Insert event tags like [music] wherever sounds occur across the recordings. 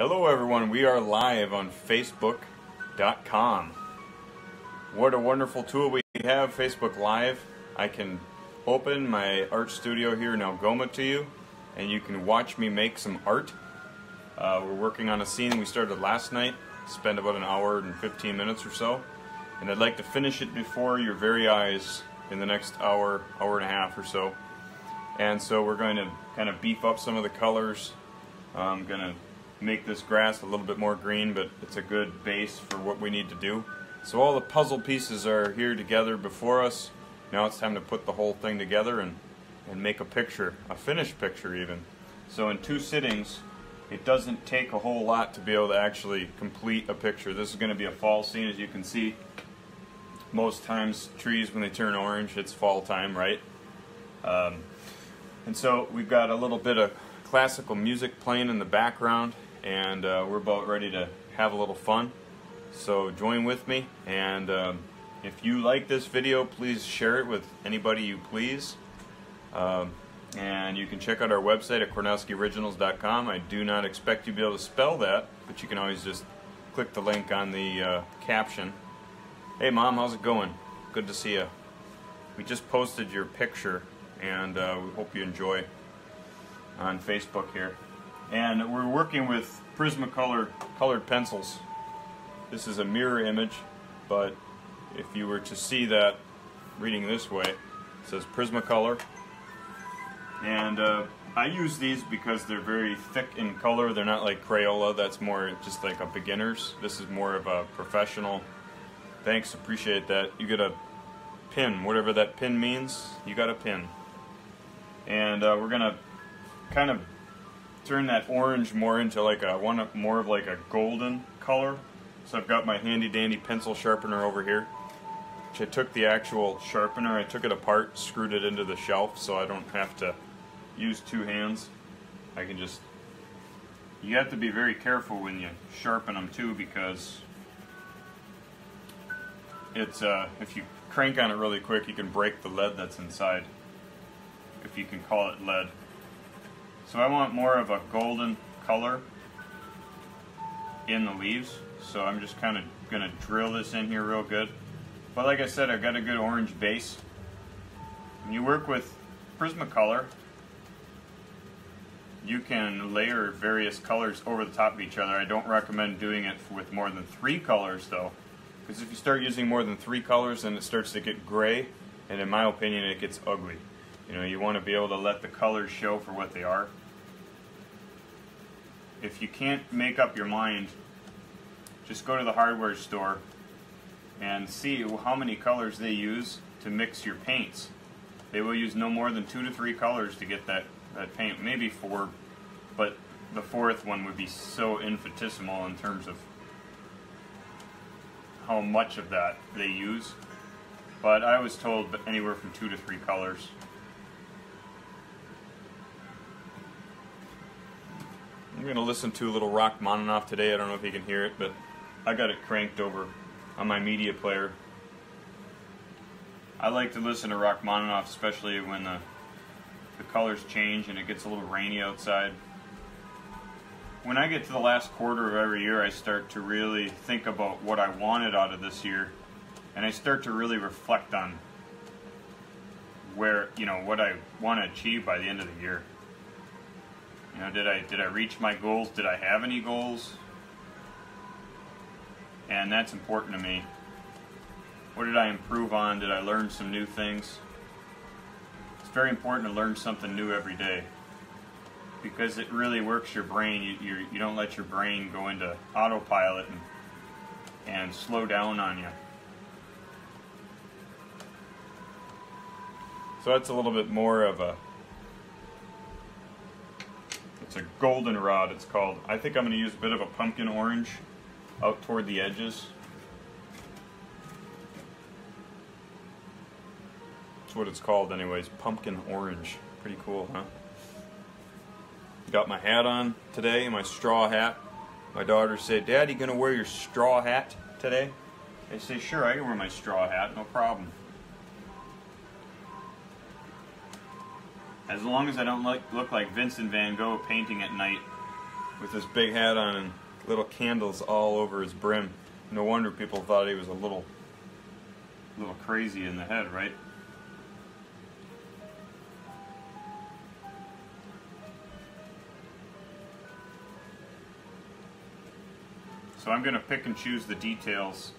Hello, everyone. We are live on Facebook.com. What a wonderful tool we have, Facebook Live. I can open my art studio here in Algoma to you, and you can watch me make some art. Uh, we're working on a scene we started last night, spent about an hour and 15 minutes or so, and I'd like to finish it before your very eyes in the next hour, hour and a half or so. And so we're going to kind of beef up some of the colors. I'm going to make this grass a little bit more green, but it's a good base for what we need to do. So all the puzzle pieces are here together before us. Now it's time to put the whole thing together and, and make a picture, a finished picture even. So in two sittings, it doesn't take a whole lot to be able to actually complete a picture. This is going to be a fall scene as you can see. Most times trees when they turn orange, it's fall time, right? Um, and so we've got a little bit of classical music playing in the background and uh, we're about ready to have a little fun. So join with me and um, if you like this video please share it with anybody you please. Um, and you can check out our website at kornowskioriginals.com. I do not expect you to be able to spell that, but you can always just click the link on the uh, caption. Hey mom, how's it going? Good to see you. We just posted your picture and uh, we hope you enjoy on Facebook here. And we're working with Prismacolor colored pencils. This is a mirror image, but if you were to see that reading this way, it says Prismacolor. And uh, I use these because they're very thick in color. They're not like Crayola, that's more just like a beginner's. This is more of a professional. Thanks, appreciate that. You get a pin, whatever that pin means, you got a pin. And uh, we're gonna kind of turn that orange more into like a one more of like a golden color. So I've got my handy dandy pencil sharpener over here. Which I took the actual sharpener, I took it apart, screwed it into the shelf so I don't have to use two hands. I can just you have to be very careful when you sharpen them too because it's uh, if you crank on it really quick you can break the lead that's inside if you can call it lead. So I want more of a golden color in the leaves. So I'm just kind of going to drill this in here real good. But like I said, I've got a good orange base. When you work with Prismacolor, you can layer various colors over the top of each other. I don't recommend doing it with more than three colors though. Because if you start using more than three colors, then it starts to get gray. And in my opinion, it gets ugly. You know, you want to be able to let the colors show for what they are if you can't make up your mind, just go to the hardware store and see how many colors they use to mix your paints. They will use no more than two to three colors to get that, that paint, maybe four, but the fourth one would be so infinitesimal in terms of how much of that they use. But I was told anywhere from two to three colors. I'm going to listen to a little Rachmaninoff today. I don't know if you can hear it, but I got it cranked over on my media player. I like to listen to Rachmaninoff, especially when the, the colors change and it gets a little rainy outside. When I get to the last quarter of every year, I start to really think about what I wanted out of this year, and I start to really reflect on where, you know, what I want to achieve by the end of the year. You know, did I did I reach my goals? Did I have any goals? And that's important to me. What did I improve on? Did I learn some new things? It's very important to learn something new every day because it really works your brain. You, you, you don't let your brain go into autopilot and, and slow down on you. So that's a little bit more of a it's a goldenrod, it's called. I think I'm going to use a bit of a pumpkin orange out toward the edges. That's what it's called anyways, pumpkin orange. Pretty cool, huh? Got my hat on today, my straw hat. My daughter said, Dad, you going to wear your straw hat today? I say, sure, I can wear my straw hat, no problem. As long as I don't look, look like Vincent van Gogh painting at night with this big hat on and little candles all over his brim. No wonder people thought he was a little, little crazy in the head, right? So I'm going to pick and choose the details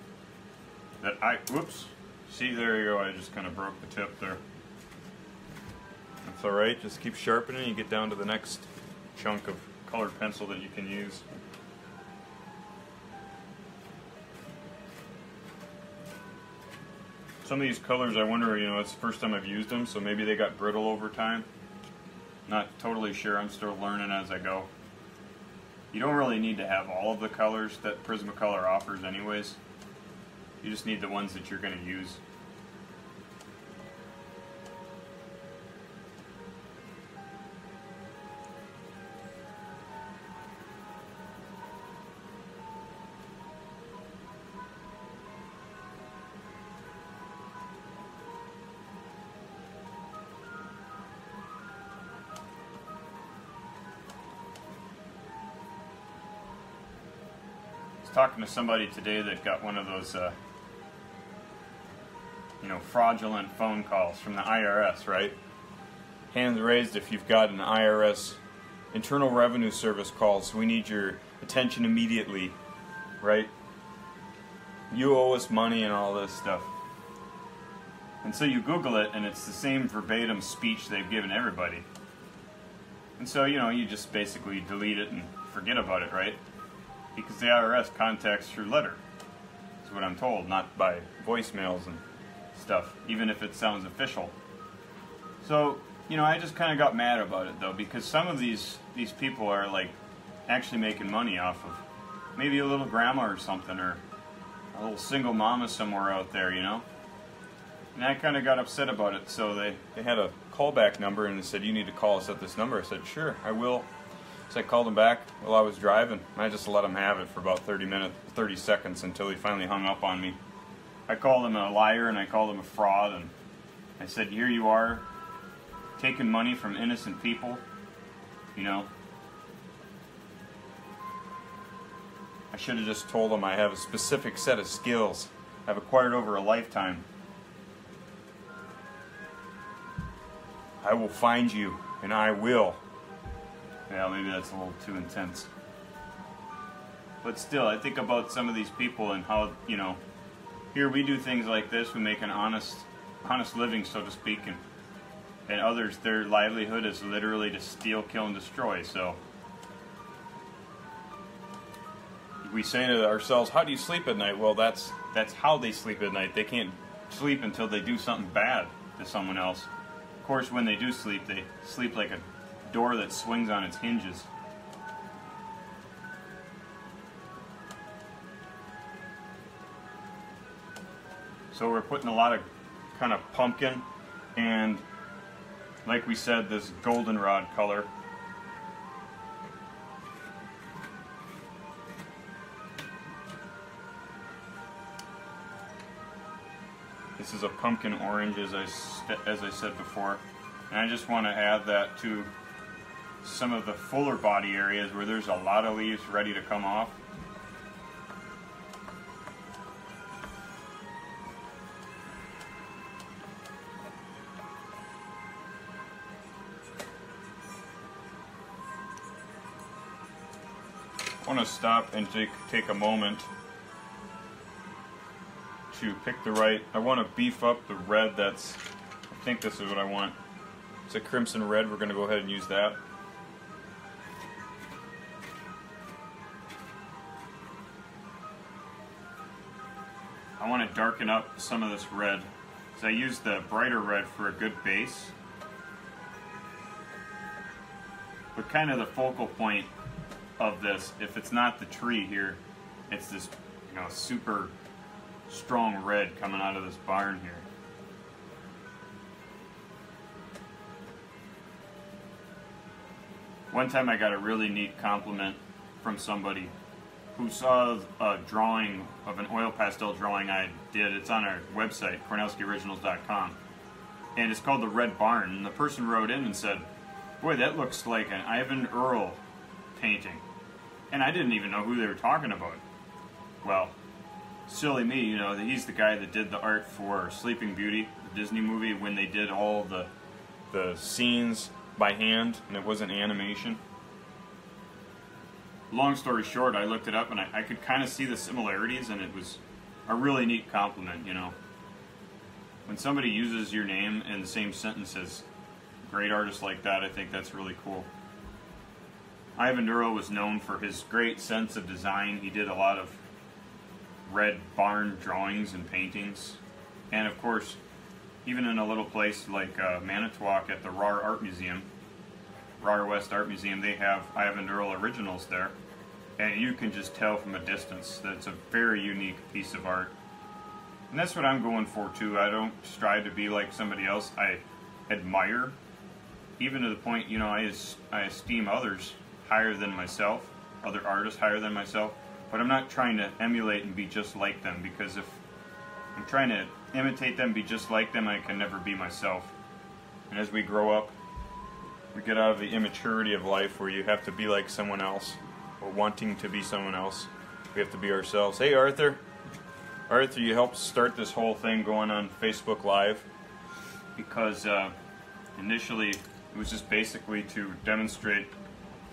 that I, whoops, see there you go, I just kind of broke the tip there. That's alright, just keep sharpening you get down to the next chunk of colored pencil that you can use. Some of these colors I wonder, you know, it's the first time I've used them, so maybe they got brittle over time. Not totally sure, I'm still learning as I go. You don't really need to have all of the colors that Prismacolor offers anyways. You just need the ones that you're going to use. Talking to somebody today that got one of those, uh, you know, fraudulent phone calls from the IRS, right? Hands raised if you've got an IRS Internal Revenue Service calls. We need your attention immediately, right? You owe us money and all this stuff. And so you Google it, and it's the same verbatim speech they've given everybody. And so, you know, you just basically delete it and forget about it, right? Because the IRS contacts through letter. That's what I'm told, not by voicemails and stuff, even if it sounds official. So, you know, I just kind of got mad about it though, because some of these these people are like actually making money off of maybe a little grandma or something, or a little single mama somewhere out there, you know. And I kind of got upset about it, so they, they had a callback number and they said, you need to call us at this number. I said, sure, I will. So I called him back while I was driving. I just let him have it for about 30 minutes, 30 seconds until he finally hung up on me. I called him a liar and I called him a fraud and I said, here you are, taking money from innocent people, you know. I should have just told him I have a specific set of skills I've acquired over a lifetime. I will find you, and I will. Yeah, maybe that's a little too intense. But still, I think about some of these people and how, you know, here we do things like this, we make an honest honest living, so to speak, and, and others, their livelihood is literally to steal, kill, and destroy, so... We say to ourselves, how do you sleep at night? Well, that's, that's how they sleep at night. They can't sleep until they do something bad to someone else. Of course, when they do sleep, they sleep like a door that swings on its hinges. So we're putting a lot of kind of pumpkin and like we said this goldenrod color. This is a pumpkin orange as I, as I said before. And I just want to add that to some of the fuller body areas where there's a lot of leaves ready to come off. I want to stop and take, take a moment to pick the right, I want to beef up the red that's, I think this is what I want. It's a crimson red, we're going to go ahead and use that. Want to darken up some of this red. So I use the brighter red for a good base. But kind of the focal point of this, if it's not the tree here, it's this you know super strong red coming out of this barn here. One time I got a really neat compliment from somebody who saw a drawing of an oil pastel drawing I did. It's on our website, kornowskioriginals.com. And it's called The Red Barn. And the person wrote in and said, Boy, that looks like an Eyvind Earle painting. and I didn't even know who they were talking about. Well, silly me, you know, he's the guy that did the art for Sleeping Beauty, the Disney movie, when they did all the the scenes by hand and it wasn't animation. Long story short, I looked it up and I, I could kind of see the similarities, and it was a really neat compliment, you know. When somebody uses your name in the same sentence as great artist like that, I think that's really cool. Eyvind Earle was known for his great sense of design. He did a lot of red barn drawings and paintings. And of course, even in a little place like uh, Manitowoc at the Rahr Art Museum, Rahr West Art Museum, they have Eyvind Earle originals there. And you can just tell from a distance that it's a very unique piece of art. And that's what I'm going for too. I don't strive to be like somebody else. I admire, even to the point, you know, I, I esteem others higher than myself, other artists higher than myself, but I'm not trying to emulate and be just like them because if I'm trying to imitate them, be just like them, I can never be myself. And as we grow up, we get out of the immaturity of life where you have to be like someone else or wanting to be someone else. We have to be ourselves. Hey, Arthur. Arthur, you helped start this whole thing going on Facebook Live because uh, initially it was just basically to demonstrate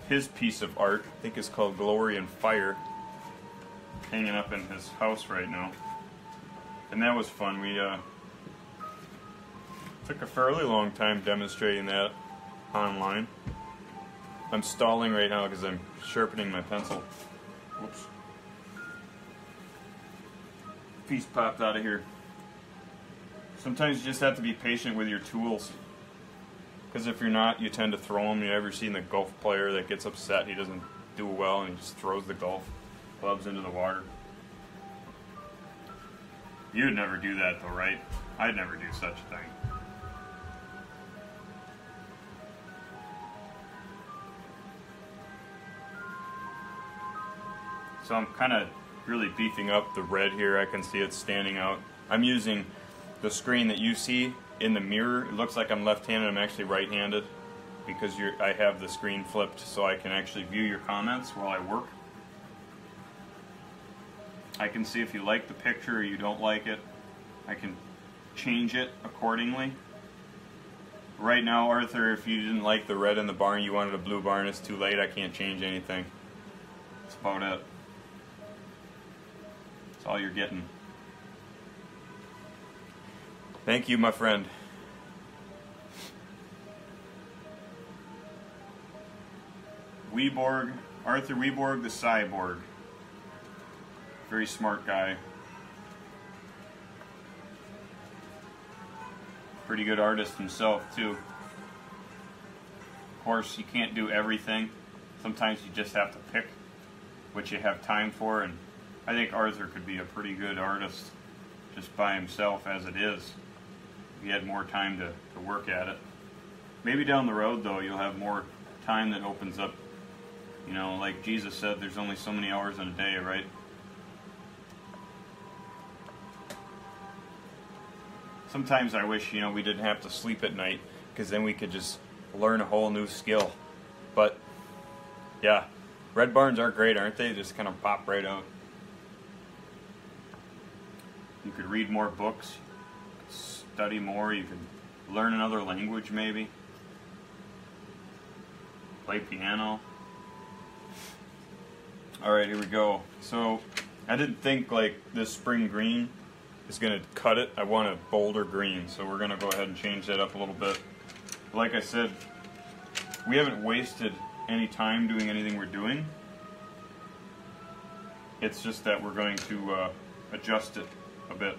his piece of art, I think it's called Glory and Fire, hanging up in his house right now. And that was fun. We uh, took a fairly long time demonstrating that online. I'm stalling right now because I'm sharpening my pencil. Whoops. Piece popped out of here. Sometimes you just have to be patient with your tools. Because if you're not, you tend to throw them. You ever seen the golf player that gets upset he doesn't do well and he just throws the golf clubs into the water? You'd never do that though, right? I'd never do such a thing. So I'm kind of really beefing up the red here. I can see it standing out. I'm using the screen that you see in the mirror, it looks like I'm left-handed. I'm actually right-handed because I have the screen flipped so I can actually view your comments while I work. I can see if you like the picture or you don't like it. I can change it accordingly. Right now, Arthur, if you didn't like the red in the barn, you wanted a blue barn, it's too late. I can't change anything. That's about it. All you're getting. Thank you, my friend. Weborg, Arthur Weborg, the cyborg. Very smart guy. Pretty good artist himself, too. Of course, you can't do everything. Sometimes you just have to pick what you have time for, and I think Arthur could be a pretty good artist just by himself as it is if you had more time to, to work at it. Maybe down the road, though, you'll have more time that opens up. You know, like Jesus said, there's only so many hours in a day, right? Sometimes I wish, you know, we didn't have to sleep at night because then we could just learn a whole new skill. But, yeah, red barns are great, aren't they? Just kind of pop right out. You could read more books study more, you could learn another language maybe, play piano. Alright, here we go. So, I didn't think like this spring green is going to cut it. I want a bolder green, so we're going to go ahead and change that up a little bit. Like I said, we haven't wasted any time doing anything we're doing. It's just that we're going to uh, adjust it a bit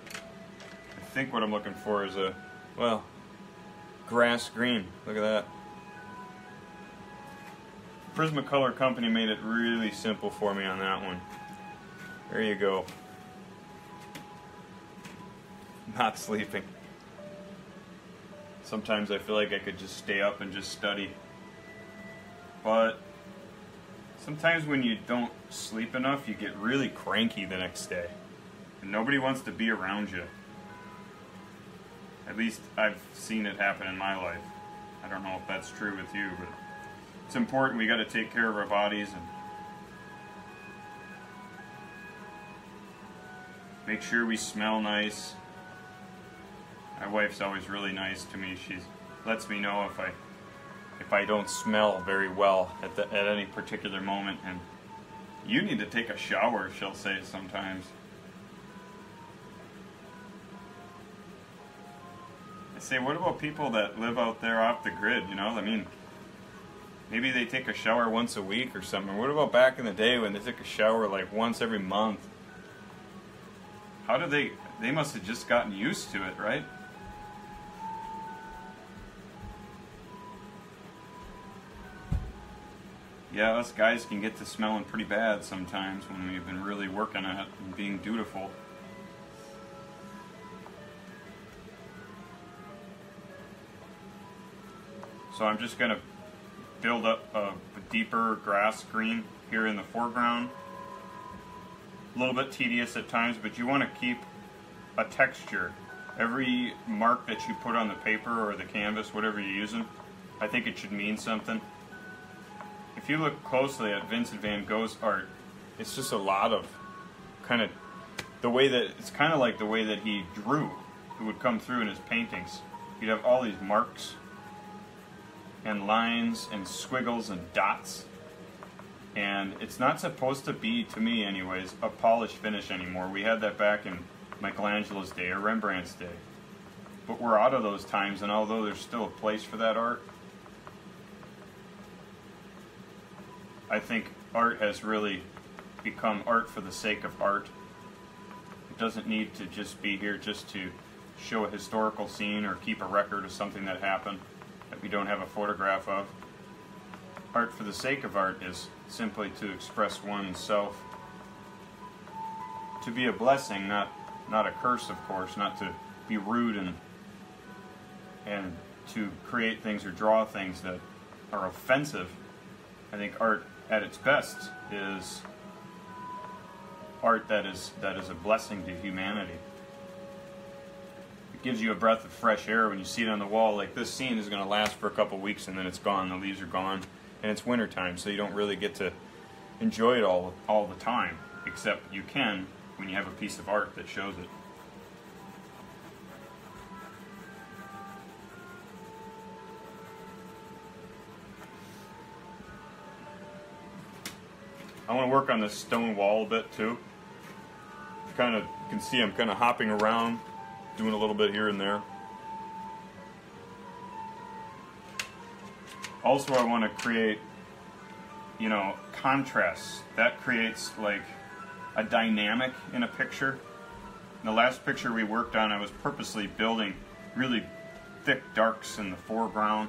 I think what I'm looking for is a, well, grass green. Look at that. Prismacolor Company made it really simple for me on that one. There you go. [laughs] Not sleeping. Sometimes I feel like I could just stay up and just study. But sometimes when you don't sleep enough, you get really cranky the next day. Nobody wants to be around you. At least I've seen it happen in my life. I don't know if that's true with you, but it's important. We got to take care of our bodies and make sure we smell nice. My wife's always really nice to me. She lets me know if I if I don't smell very well at the, at any particular moment, and you need to take a shower. She'll say sometimes. Say, what about people that live out there off the grid, you know? I mean, maybe they take a shower once a week or something. What about back in the day when they took a shower like once every month? How did they, they must have just gotten used to it, right? Yeah, us guys can get to smelling pretty bad sometimes when we've been really working at it and being dutiful. So I'm just going to build up a deeper grass green here in the foreground. A little bit tedious at times, but you want to keep a texture. Every mark that you put on the paper or the canvas, whatever you're using, I think it should mean something. If you look closely at Vincent van Gogh's art, it's just a lot of kind of the way that it's kind of like the way that he drew. It would come through in his paintings. You'd have all these marks and lines and squiggles and dots. And it's not supposed to be, to me anyways, a polished finish anymore. We had that back in Michelangelo's day or Rembrandt's day. But we're out of those times, and although there's still a place for that art, I think art has really become art for the sake of art. It doesn't need to just be here just to show a historical scene or keep a record of something that happened that we don't have a photograph of. Art for the sake of art is simply to express oneself, to be a blessing, not not a curse, of course, not to be rude and and to create things or draw things that are offensive. I think art at its best is art that is that is a blessing to humanity gives you a breath of fresh air when you see it on the wall. Like this scene is going to last for a couple weeks and then it's gone. The leaves are gone, and it's wintertime, so you don't really get to enjoy it all all the time. Except you can when you have a piece of art that shows it. I want to work on this stone wall a bit too. Kind of, you can see I'm kind of hopping around doing a little bit here and there. Also, I want to create, you know, contrasts. That creates like a dynamic in a picture. In the last picture we worked on, I was purposely building really thick darks in the foreground.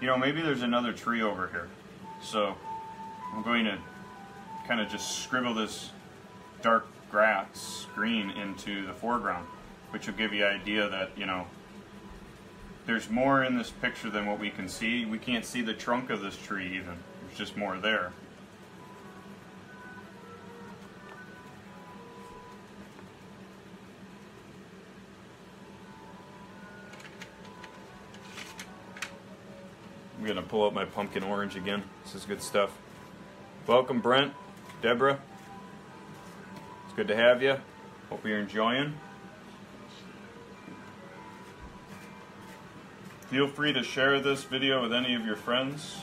You know, maybe there's another tree over here. So I'm going to kind of just scribble this dark grass green into the foreground which will give you an idea that, you know, there's more in this picture than what we can see. We can't see the trunk of this tree even. There's just more there. I'm to pull out my pumpkin orange again. This is good stuff. Welcome, Brent, Deborah. It's good to have you. Hope you're enjoying. Feel free to share this video with any of your friends,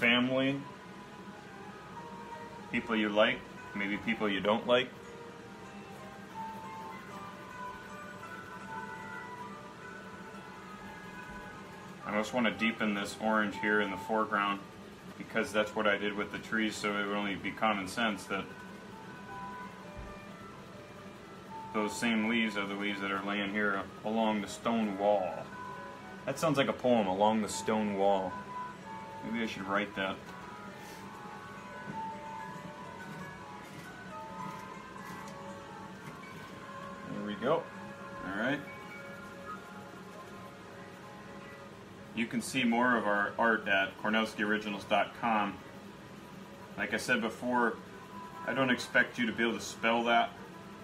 family, people you like, maybe people you don't like. I just want to deepen this orange here in the foreground because that's what I did with the trees so it would only be common sense that those same leaves are the leaves that are laying here along the stone wall. That sounds like a poem, along the stone wall. Maybe I should write that. There we go. Alright. You can see more of our art at kornowskioriginals.com. Like I said before, I don't expect you to be able to spell that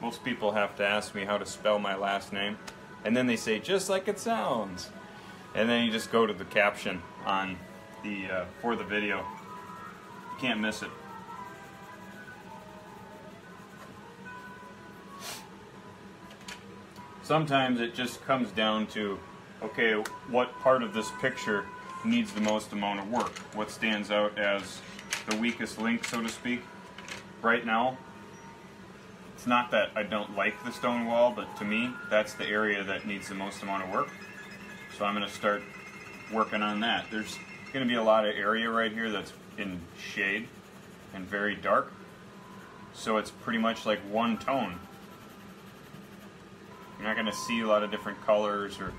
most people have to ask me how to spell my last name. And then they say, just like it sounds. And then you just go to the caption on the uh, for the video. You can't miss it. sometimes it just comes down to, okay, what part of this picture needs the most amount of work? What stands out as the weakest link, so to speak? Right now, it's not that I don't like the stone wall, but to me, that's the area that needs the most amount of work. So I'm going to start working on that. There's going to be a lot of area right here that's in shade and very dark. So it's pretty much like one tone. You're not going to see a lot of different colors or,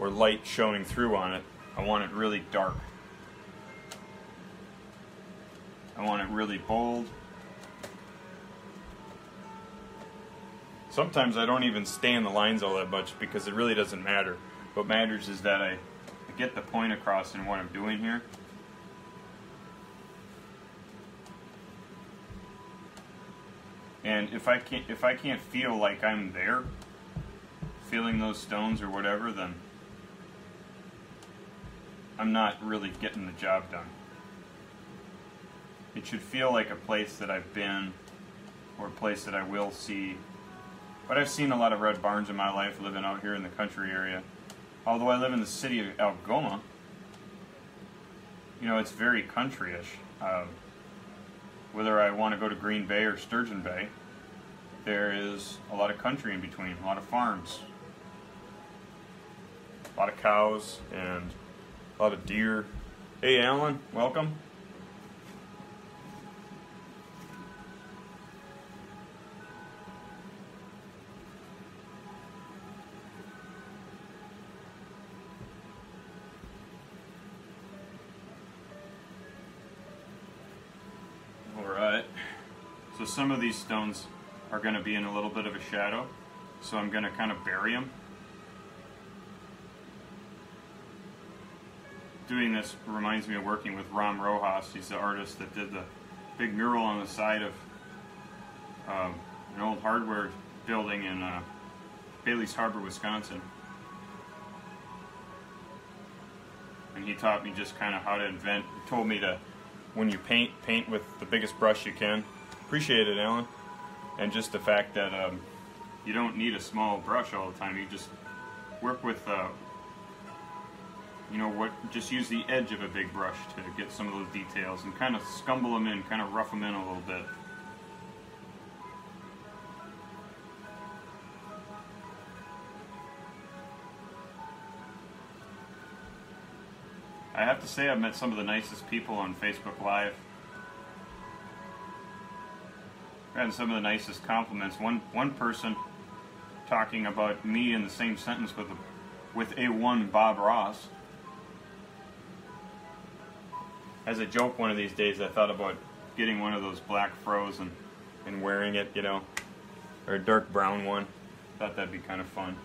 or light showing through on it. I want it really dark. I want it really bold. Sometimes I don't even stay in the lines all that much because it really doesn't matter. What matters is that I, I get the point across in what I'm doing here. And if I can't if I can't feel like I'm there, feeling those stones or whatever, then I'm not really getting the job done. It should feel like a place that I've been or a place that I will see. But I've seen a lot of red barns in my life living out here in the country area. Although I live in the city of Algoma, you know, it's very countryish. Um, whether I want to go to Green Bay or Sturgeon Bay, there is a lot of country in between, a lot of farms, a lot of cows, and a lot of deer. Hey, Alan, welcome. So some of these stones are going to be in a little bit of a shadow, so I'm going to kind of bury them. Doing this reminds me of working with Ram Rojas. He's the artist that did the big mural on the side of um, an old hardware building in uh, Bailey's Harbor, Wisconsin. And he taught me just kind of how to invent. He told me to, when you paint, paint with the biggest brush you can. Appreciate it, Alan. And just the fact that um, you don't need a small brush all the time. You just work with uh, you know what, just use the edge of a big brush to get some of those details and kind of scumble them in, kind of rough them in a little bit. I have to say I've met some of the nicest people on Facebook Live. And some of the nicest compliments. One one person talking about me in the same sentence with a, with a one Bob Ross as a joke one of these days, I thought about getting one of those black froze and, and wearing it, you know, or a dark brown one. Thought that'd be kind of fun.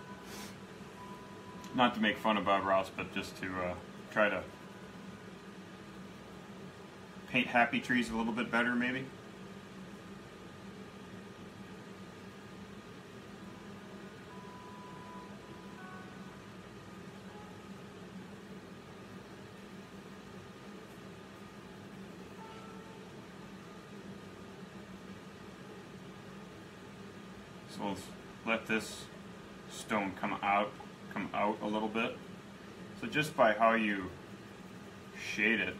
Not to make fun of Bob Ross, but just to uh, try to paint happy trees a little bit better, maybe. We'll let this stone come out, come out a little bit. So just by how you shade it,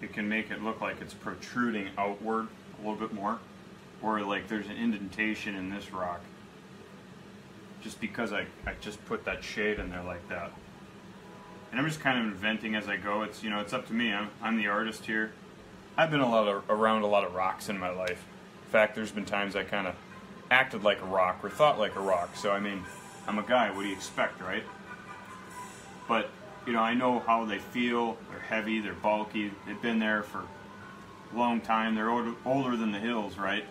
it can make it look like it's protruding outward a little bit more. Or like there's an indentation in this rock. Just because I, I just put that shade in there like that. And I'm just kind of inventing as I go. It's you know it's up to me. I'm, I'm the artist here. I've been a lot of, around a lot of rocks in my life fact, there's been times I kind of acted like a rock or thought like a rock. So, I mean, I'm a guy. What do you expect, right? But, you know, I know how they feel. They're heavy, they're bulky. They've been there for a long time. They're older, older than the hills, right?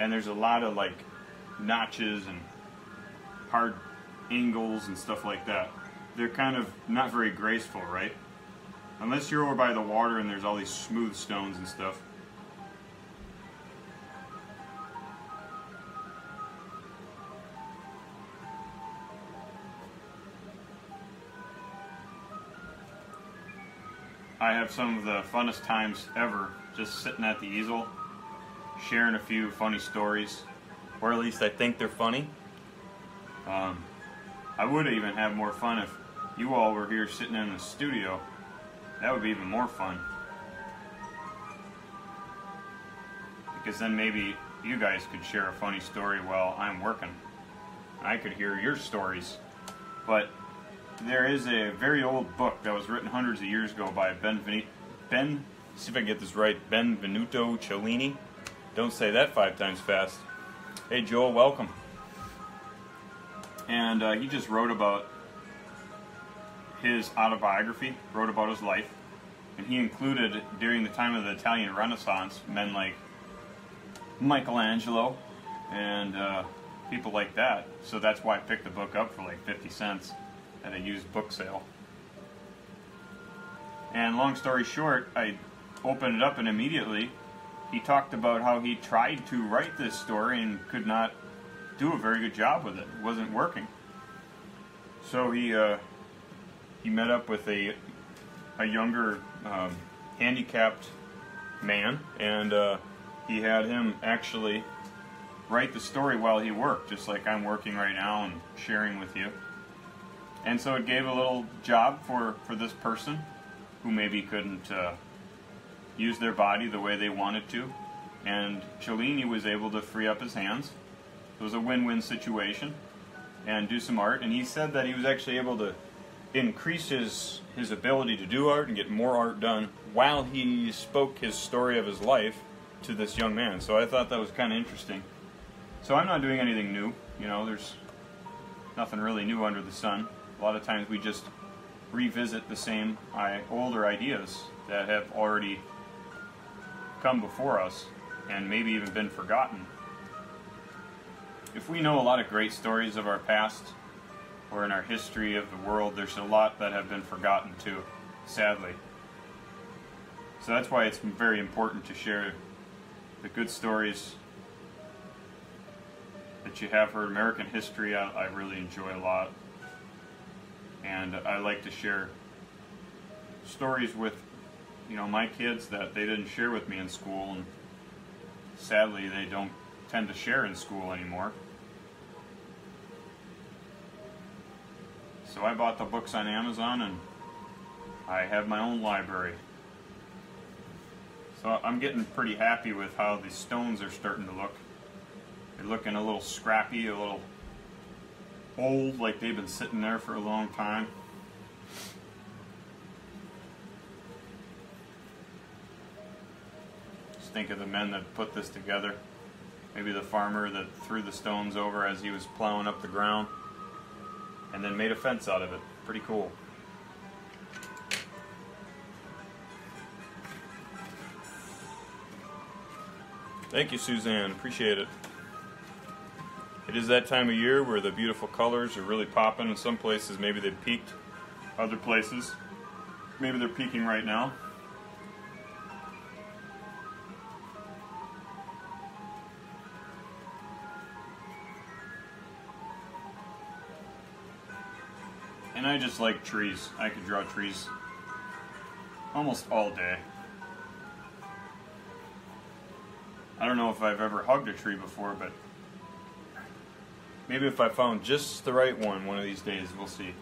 And there's a lot of, like, notches and hard angles and stuff like that. They're kind of not very graceful, right? Unless you're over by the water and there's all these smooth stones and stuff. I have some of the funnest times ever just sitting at the easel, sharing a few funny stories, or at least I think they're funny, Um, I would even have more fun if you all were here sitting in the studio. That would be even more fun. Because then maybe you guys could share a funny story while I'm working. I could hear your stories. But there is a very old book that was written hundreds of years ago by Ben Veni- Ben see if I can get this right, Benvenuto Cellini. Don't say that five times fast. Hey Joel, welcome. And uh, he just wrote about his autobiography, wrote about his life, and he included during the time of the Italian Renaissance men like Michelangelo and uh, people like that. So that's why I picked the book up for like 50 cents at a used book sale. And long story short, I opened it up and immediately he talked about how he tried to write this story and could not do a very good job with it. It wasn't working. So he uh, he met up with a a younger um, handicapped man, and uh, he had him actually write the story while he worked, just like I'm working right now and sharing with you. And so it gave a little job for for this person who maybe couldn't uh, use their body the way they wanted to. And Cellini was able to free up his hands. It was a win-win situation and do some art. And he said that he was actually able to increase his, his ability to do art and get more art done while he spoke his story of his life to this young man. So I thought that was kind of interesting. So I'm not doing anything new. You know, there's nothing really new under the sun. A lot of times we just revisit the same older ideas that have already come before us and maybe even been forgotten. If we know a lot of great stories of our past or in our history of the world, there's a lot that have been forgotten too, sadly. So that's why it's very important to share the good stories that you have for American history. I, I really enjoy a lot. And I like to share stories with you know, my kids that they didn't share with me in school, and sadly, they don't tend to share in school anymore. So I bought the books on Amazon, and I have my own library. So I'm getting pretty happy with how the stones are starting to look. They're looking a little scrappy, a little old, like they've been sitting there for a long time. Just think of the men that put this together. Maybe the farmer that threw the stones over as he was plowing up the ground and then made a fence out of it. Pretty cool. Thank you, Suzanne. Appreciate it. It is that time of year where the beautiful colors are really popping. In some places, maybe they've peaked. Other places, maybe they're peaking right now. And I just like trees. I could draw trees almost all day. I don't know if I've ever hugged a tree before, but maybe if I found just the right one one of these days, we'll see.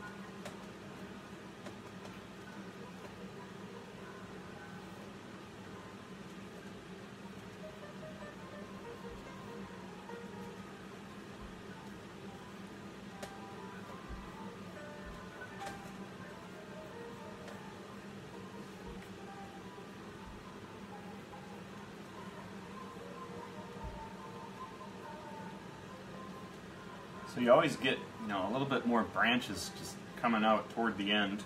So you always get, you know, a little bit more branches just coming out toward the end.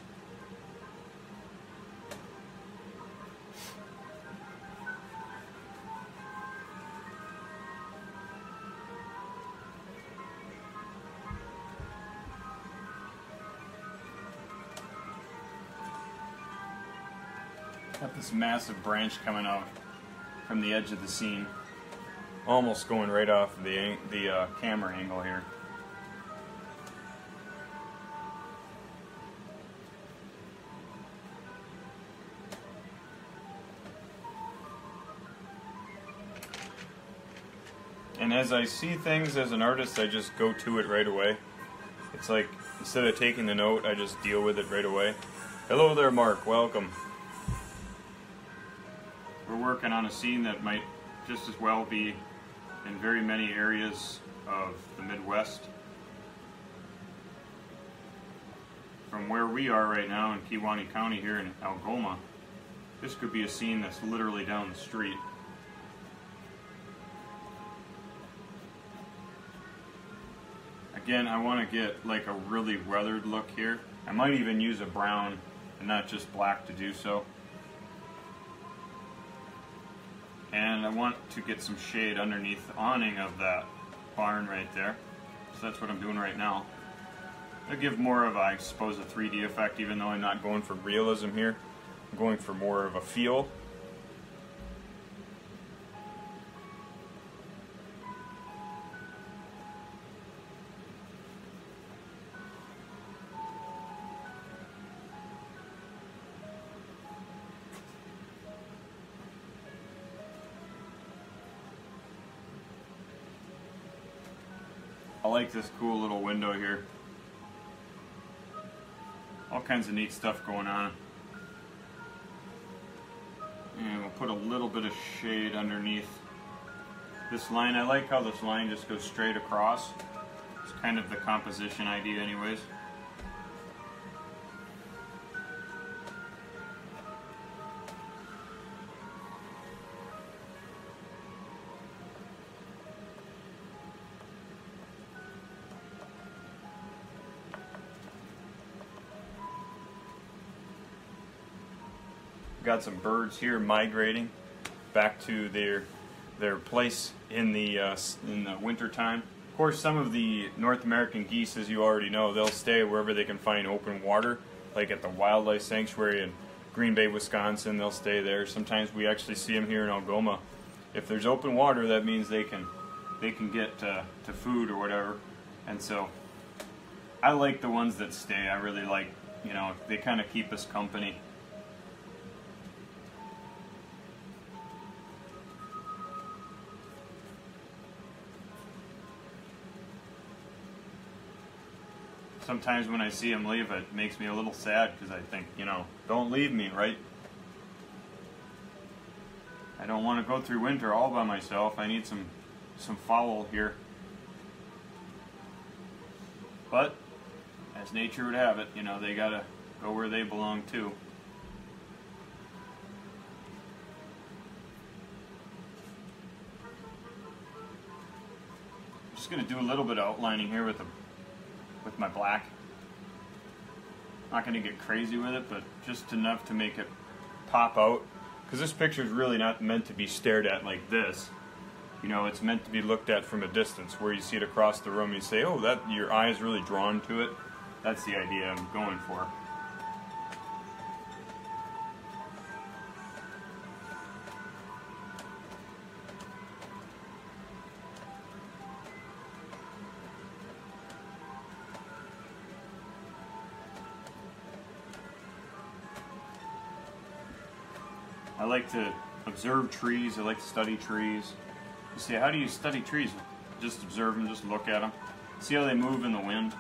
Got this massive branch coming out from the edge of the scene. Almost going right off the, the uh, camera angle here. As I see things as an artist, I just go to it right away. It's like instead of taking the note, I just deal with it right away. Hello there, Mark. Welcome. We're working on a scene that might just as well be in very many areas of the Midwest. From where we are right now in Kewaunee County here in Algoma, this could be a scene that's literally down the street. Again, I want to get like a really weathered look here. I might even use a brown and not just black to do so. And I want to get some shade underneath the awning of that barn right there. So that's what I'm doing right now. It'll give more of, I suppose, a 3D effect, even though I'm not going for realism here. I'm going for more of a feel. Like this cool little window here. All kinds of neat stuff going on. And we'll put a little bit of shade underneath this line. I like how this line just goes straight across. It's kind of the composition idea anyways. Got some birds here migrating back to their their place in the uh, in the winter time. Of course, some of the North American geese, as you already know, they'll stay wherever they can find open water, like at the wildlife sanctuary in Green Bay, Wisconsin. They'll stay there. Sometimes we actually see them here in Algoma. If there's open water, that means they can they can get uh, to food or whatever. And so, I like the ones that stay. I really like, you know, they kind of keep us company. Sometimes when I see him leave, it makes me a little sad because I think, you know, don't leave me, right? I don't want to go through winter all by myself. I need some some fowl here. But as nature would have it, you know, they gotta go where they belong too. I'm just gonna do a little bit of outlining here with a with my black. Not going to get crazy with it, but just enough to make it pop out. Because this picture is really not meant to be stared at like this. You know, it's meant to be looked at from a distance, where you see it across the room, you say, oh, that your eye is really drawn to it. That's the idea I'm going for. Like to observe trees. I like to study trees. You say, how do you study trees? Just observe them, just look at them. See how they move in the wind.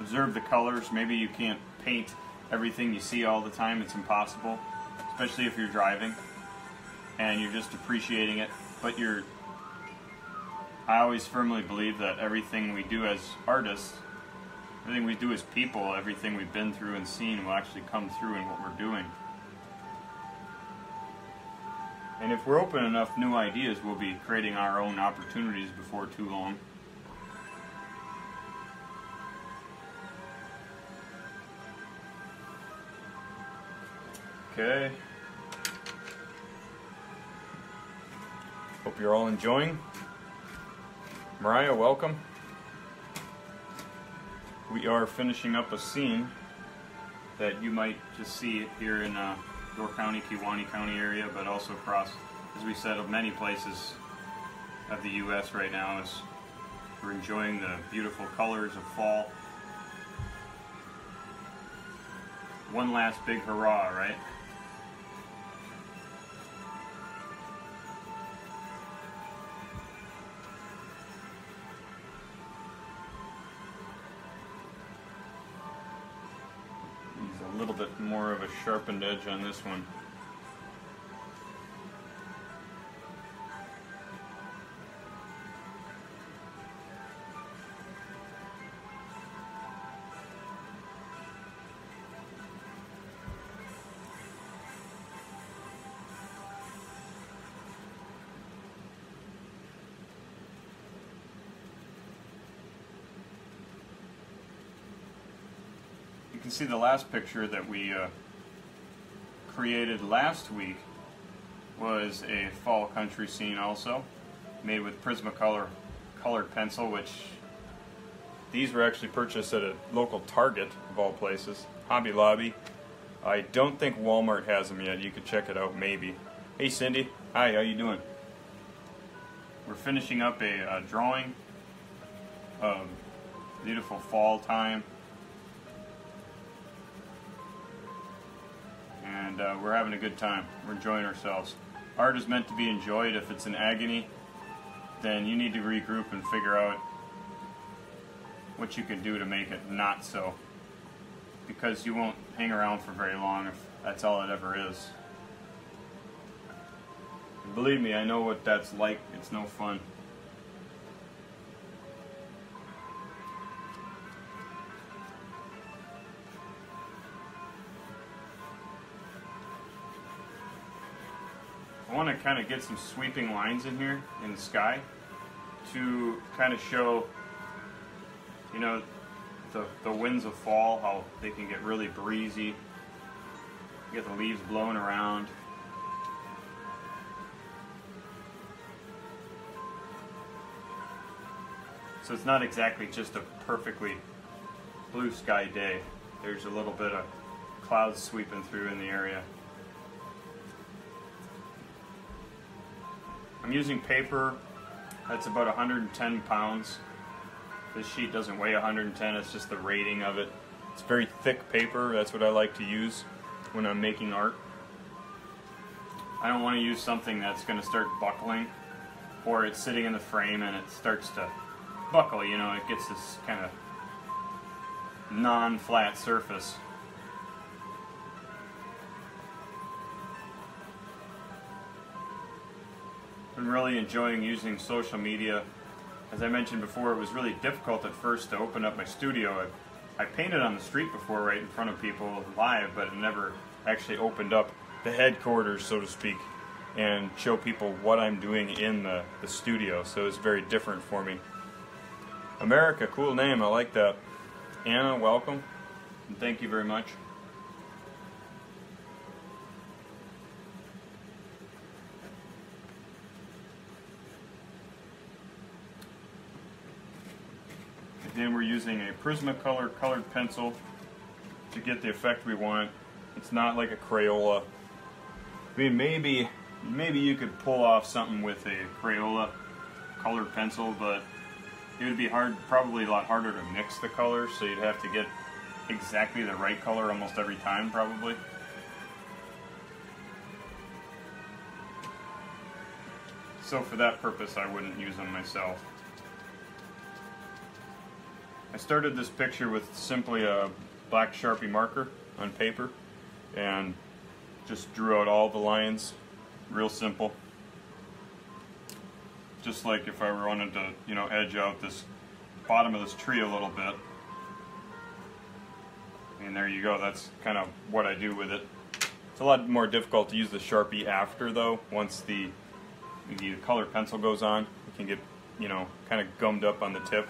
Observe the colors. Maybe you can't paint everything you see all the time. It's impossible, especially if you're driving and you're just appreciating it. But you're, I always firmly believe that everything we do as artists everything we do as people, everything we've been through and seen will actually come through in what we're doing. And if we're open enough new ideas, we'll be creating our own opportunities before too long. Okay. Hope you're all enjoying. Mariah, welcome we are finishing up a scene that you might just see here in uh, Door County, Kewaunee County area, but also across, as we said, of many places of the U.S. right now as we're enjoying the beautiful colors of fall. One last big hurrah, right? Sharpened edge on this one. You can see the last picture that we uh, created last week was a fall country scene also, made with Prismacolor colored pencil, which these were actually purchased at a local Target of all places, Hobby Lobby. I don't think Walmart has them yet. You could check it out maybe. Hey Cindy, hi, how you doing? We're finishing up a, a drawing of beautiful fall time uh, we're having a good time. We're enjoying ourselves. Art is meant to be enjoyed. If it's an agony, then you need to regroup and figure out what you can do to make it not so. Because you won't hang around for very long if that's all it ever is. believe me, I know what that's like. It's no fun. Kind of get some sweeping lines in here in the sky to kind of show, you know, the, the winds of fall, how they can get really breezy. You get the leaves blowing around. So it's not exactly just a perfectly blue sky day. There's a little bit of clouds sweeping through in the area. I'm using paper that's about 110 pounds. This sheet doesn't weigh 110, it's just the rating of it. It's very thick paper, that's what I like to use when I'm making art. I don't want to use something that's going to start buckling or it's sitting in the frame and it starts to buckle, you know, it gets this kind of non-flat surface. Been really enjoying using social media. As I mentioned before, it was really difficult at first to open up my studio. I, I painted on the street before right in front of people live, but it never actually opened up the headquarters, so to speak, and show people what I'm doing in the, the studio. So it's very different for me. America, cool name, I like that. Anna, welcome, and thank you very much. Again, we're using a Prismacolor colored pencil to get the effect we want. It's not like a Crayola. I mean, maybe, maybe you could pull off something with a Crayola colored pencil, but it would be hard, probably a lot harder to mix the colors, so you'd have to get exactly the right color almost every time, probably. So for that purpose, I wouldn't use them myself. I started this picture with simply a black Sharpie marker on paper and just drew out all the lines real simple. Just like if I wanted to you know edge out this bottom of this tree a little bit. And there you go that's kind of what I do with it. It's a lot more difficult to use the Sharpie after though once the the color pencil goes on. It can get you know kind of gummed up on the tip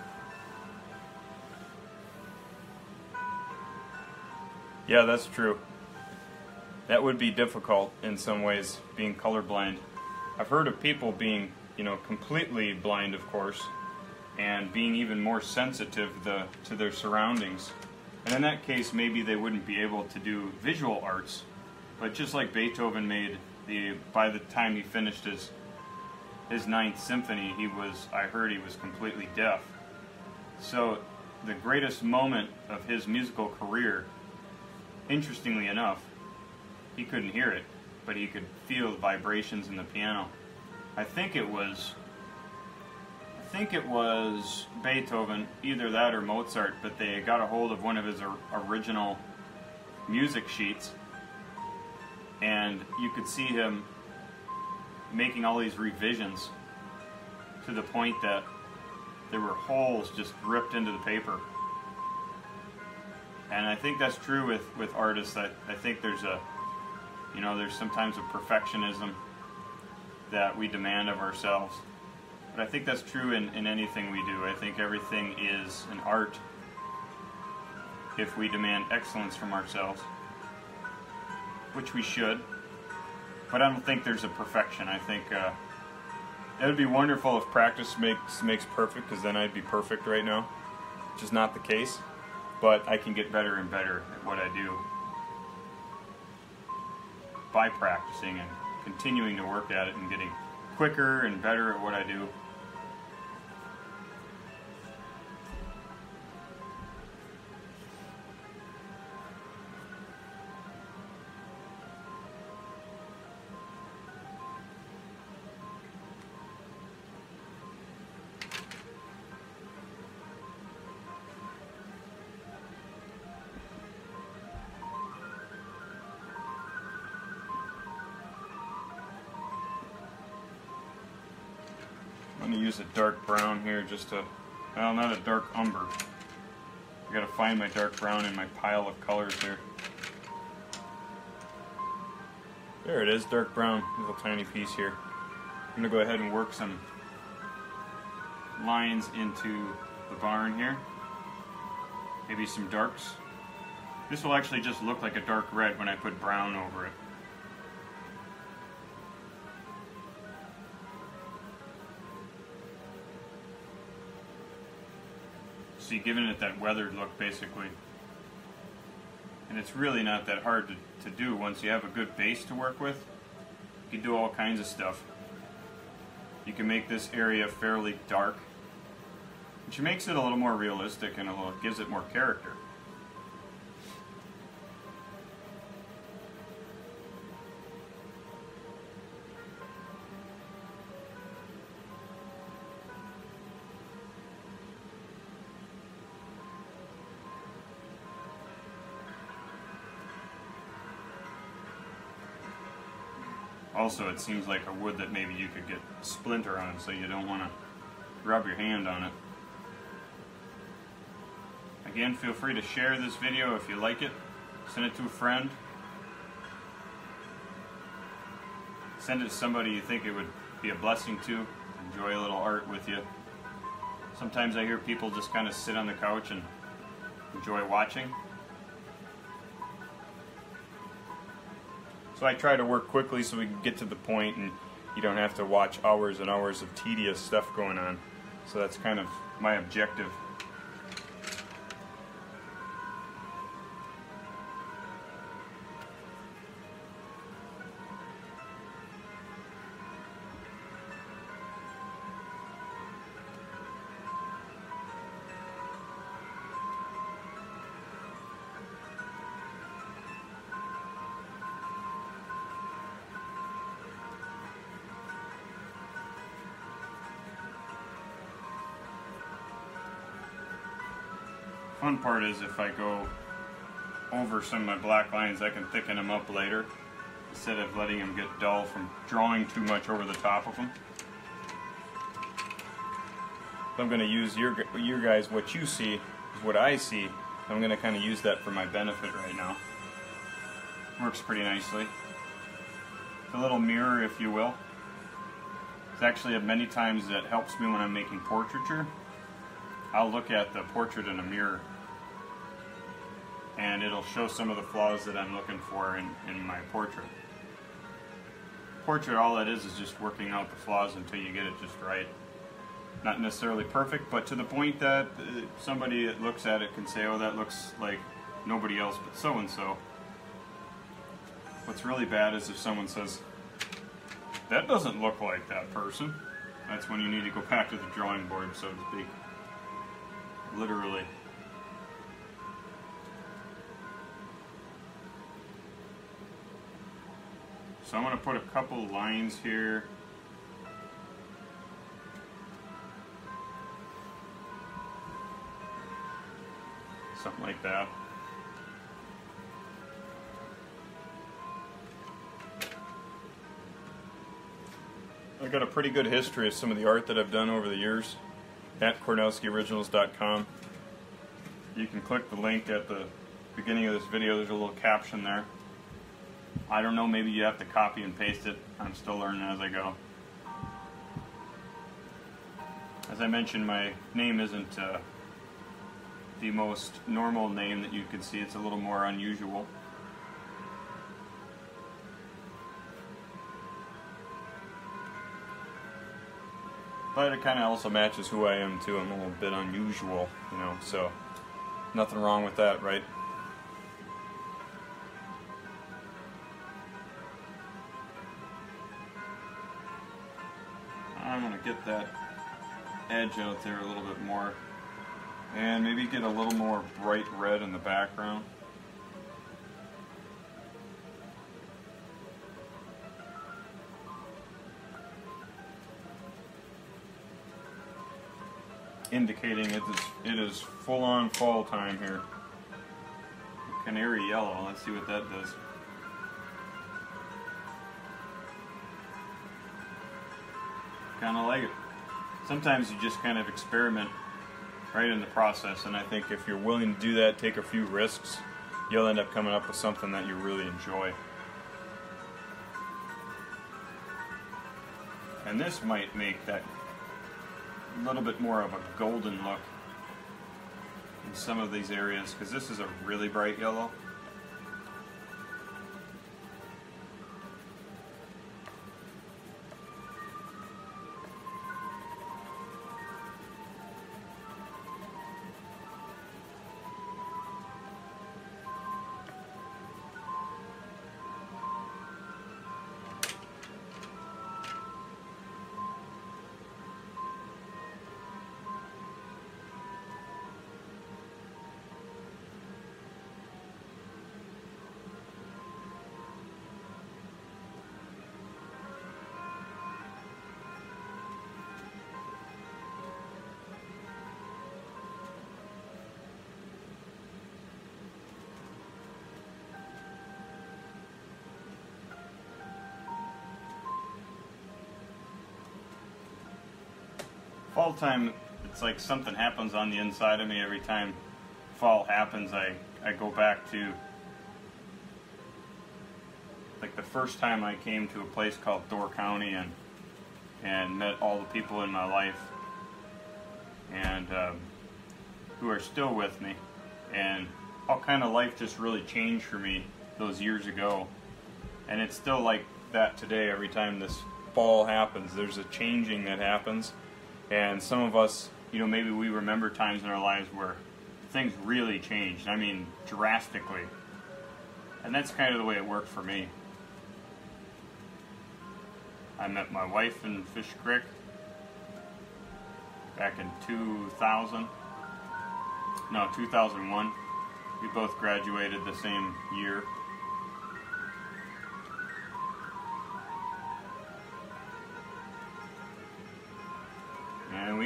Yeah, that's true. That would be difficult in some ways, being colorblind. I've heard of people being, you know, completely blind, of course, and being even more sensitive the, to their surroundings. And in that case, maybe they wouldn't be able to do visual arts. But just like Beethoven made the, by the time he finished his his ninth symphony, he was, I heard he was completely deaf. So the greatest moment of his musical career Interestingly enough, he couldn't hear it, but he could feel the vibrations in the piano. I think it was I think it was Beethoven, either that or Mozart, but they got a hold of one of his original music sheets, and you could see him making all these revisions to the point that there were holes just ripped into the paper. And I think that's true with, with artists. I, I think there's a, you know, there's sometimes a perfectionism that we demand of ourselves. But I think that's true in, in anything we do. I think everything is an art if we demand excellence from ourselves, which we should. But I don't think there's a perfection. I think uh, it would be wonderful if practice makes makes perfect, because then I'd be perfect right now, which is not the case. But I can get better and better at what I do by practicing and continuing to work at it and getting quicker and better at what I do. I'm to use a dark brown here just to, well not a dark umber. I gotta find my dark brown in my pile of colors here. There it is, dark brown, little tiny piece here. I'm gonna go ahead and work some lines into the barn here. Maybe some darks. This will actually just look like a dark red when I put brown over it. See, giving it that weathered look basically. And it's really not that hard to, to do once you have a good base to work with. You can do all kinds of stuff. You can make this area fairly dark, which makes it a little more realistic and a little, gives it more character. Also, it seems like a wood that maybe you could get splinter on, so you don't want to rub your hand on it. Again, feel free to share this video if you like it. Send it to a friend. Send it to somebody you think it would be a blessing to. Enjoy a little art with you. Sometimes I hear people just kind of sit on the couch and enjoy watching. So I try to work quickly so we can get to the point and you don't have to watch hours and hours of tedious stuff going on. So that's kind of my objective. Fun part is if I go over some of my black lines, I can thicken them up later instead of letting them get dull from drawing too much over the top of them. I'm going to use your, your guys, what you see is what I see. I'm going to kind of use that for my benefit right now. Works pretty nicely. It's a little mirror, if you will. It's actually a many times that helps me when I'm making portraiture. I'll look at the portrait in a mirror and it'll show some of the flaws that I'm looking for in, in my portrait. Portrait, all that is, is just working out the flaws until you get it just right. Not necessarily perfect, but to the point that uh, somebody that looks at it can say, oh, that looks like nobody else but so-and-so. What's really bad is if someone says, that doesn't look like that person. That's when you need to go back to the drawing board, so to speak literally. So I'm going to put a couple lines here. Something like that. I've got a pretty good history of some of the art that I've done over the years at KornowskiOriginals.com. You can click the link at the beginning of this video. There's a little caption there. I don't know, maybe you have to copy and paste it. I'm still learning as I go. As I mentioned, my name isn't uh, the most normal name that you could see. It's a little more unusual. But it kind of also matches who I am too. I'm a little bit unusual, you know, so nothing wrong with that, right? That edge out there a little bit more. And maybe get a little more bright red in the background. indicating it is, it is full on fall time here. Canary yellow, let's see what that does. Kind of like it. Sometimes you just kind of experiment right in the process, and I think if you're willing to do that, take a few risks, you'll end up coming up with something that you really enjoy. And this might make that a little bit more of a golden look in some of these areas because this is a really bright yellow. Fall time, it's like something happens on the inside of me every time fall happens. I, I go back to like the first time I came to a place called Door County and and met all the people in my life and um, who are still with me. And all kind of life just really changed for me those years ago. And it's still like that today every time this fall happens. There's a changing that happens and some of us, you know, maybe we remember times in our lives where things really changed. I mean, drastically. And that's kind of the way it worked for me. I met my wife in Fish Creek back in 2000. No, 2001. We both graduated the same year.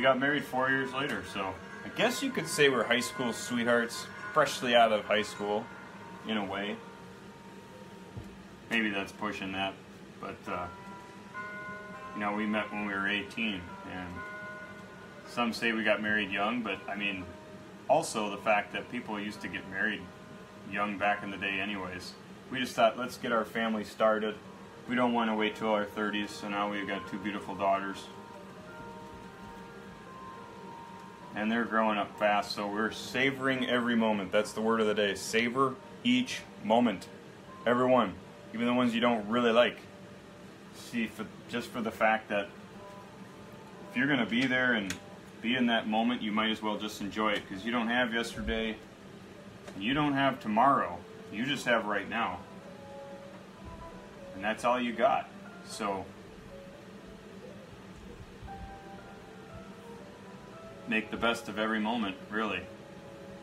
Got married four years later, so I guess you could say we're high school sweethearts, freshly out of high school, in a way. Maybe that's pushing that, but uh, you know, we met when we were 18, and some say we got married young, but I mean, also the fact that people used to get married young back in the day, anyways. We just thought, let's get our family started. We don't want to wait till our 30s, so now we've got two beautiful daughters. And they're growing up fast. So we're savoring every moment. That's the word of the day. Savor each moment. Everyone, even the ones you don't really like. See, for, just for the fact that if you're going to be there and be in that moment, you might as well just enjoy it because you don't have yesterday, you don't have tomorrow. You just have right now. And that's all you got. So make the best of every moment, really.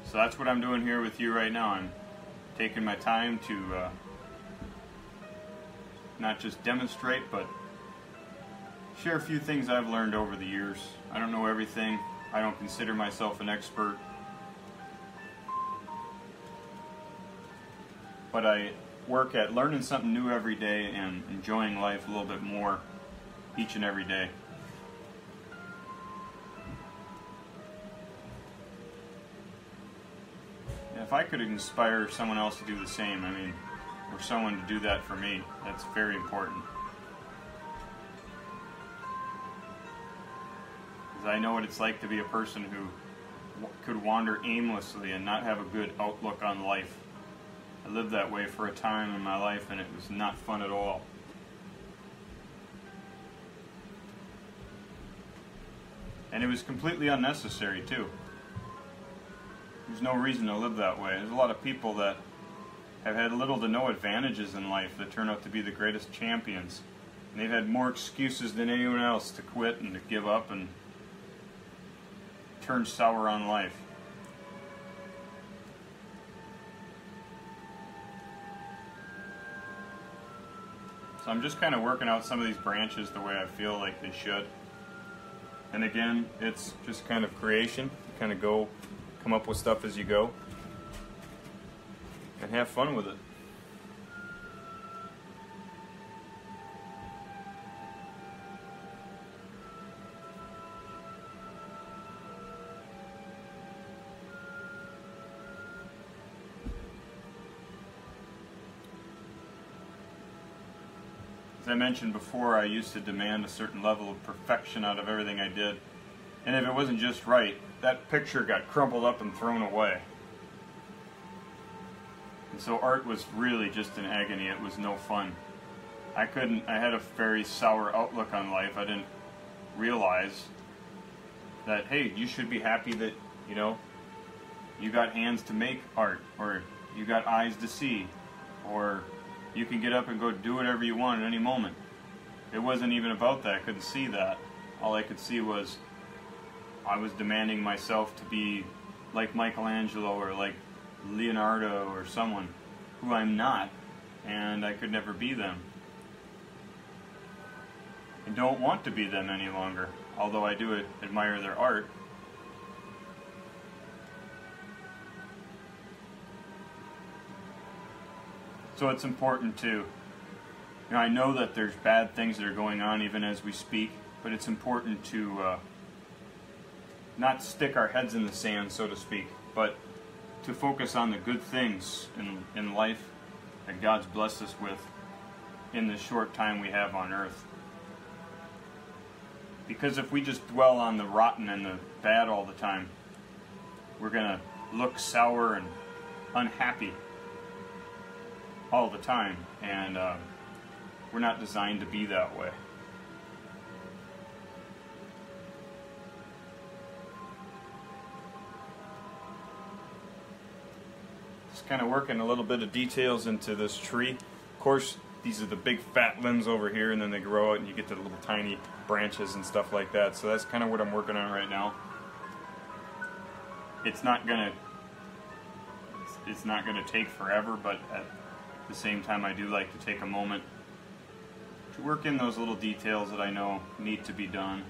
So that's what I'm doing here with you right now. I'm taking my time to uh, not just demonstrate, but share a few things I've learned over the years. I don't know everything. I don't consider myself an expert. But I work at learning something new every day and enjoying life a little bit more each and every day. If I could inspire someone else to do the same, I mean, or someone to do that for me, that's very important. Because I know what it's like to be a person who could wander aimlessly and not have a good outlook on life. I lived that way for a time in my life and it was not fun at all. And it was completely unnecessary too. There's no reason to live that way. There's a lot of people that have had little to no advantages in life that turn out to be the greatest champions. And they've had more excuses than anyone else to quit and to give up and turn sour on life. So I'm just kind of working out some of these branches the way I feel like they should. And again, it's just kind of creation. You kind of go, come up with stuff as you go, and have fun with it. As I mentioned before, I used to demand a certain level of perfection out of everything I did. And if it wasn't just right, that picture got crumpled up and thrown away. And so art was really just an agony. It was no fun. I couldn't, I had a very sour outlook on life. I didn't realize that, hey, you should be happy that, you know, you got hands to make art, or you got eyes to see, or you can get up and go do whatever you want at any moment. It wasn't even about that. I couldn't see that. All I could see was I was demanding myself to be like Michelangelo or like Leonardo or someone who I'm not, and I could never be them. I don't want to be them any longer, although I do admire their art. So it's important to, you know, I know that there's bad things that are going on even as we speak, but it's important to uh, not stick our heads in the sand, so to speak, but to focus on the good things in, in life that God's blessed us with in the short time we have on earth. Because if we just dwell on the rotten and the bad all the time, we're going to look sour and unhappy all the time, and uh, we're not designed to be that way. Just kind of working a little bit of details into this tree. Of course, these are the big fat limbs over here, and then they grow out, and you get the little tiny branches and stuff like that. So that's kind of what I'm working on right now. It's not gonna, it's not gonna take forever, but at the same time, I do like to take a moment to work in those little details that I know need to be done.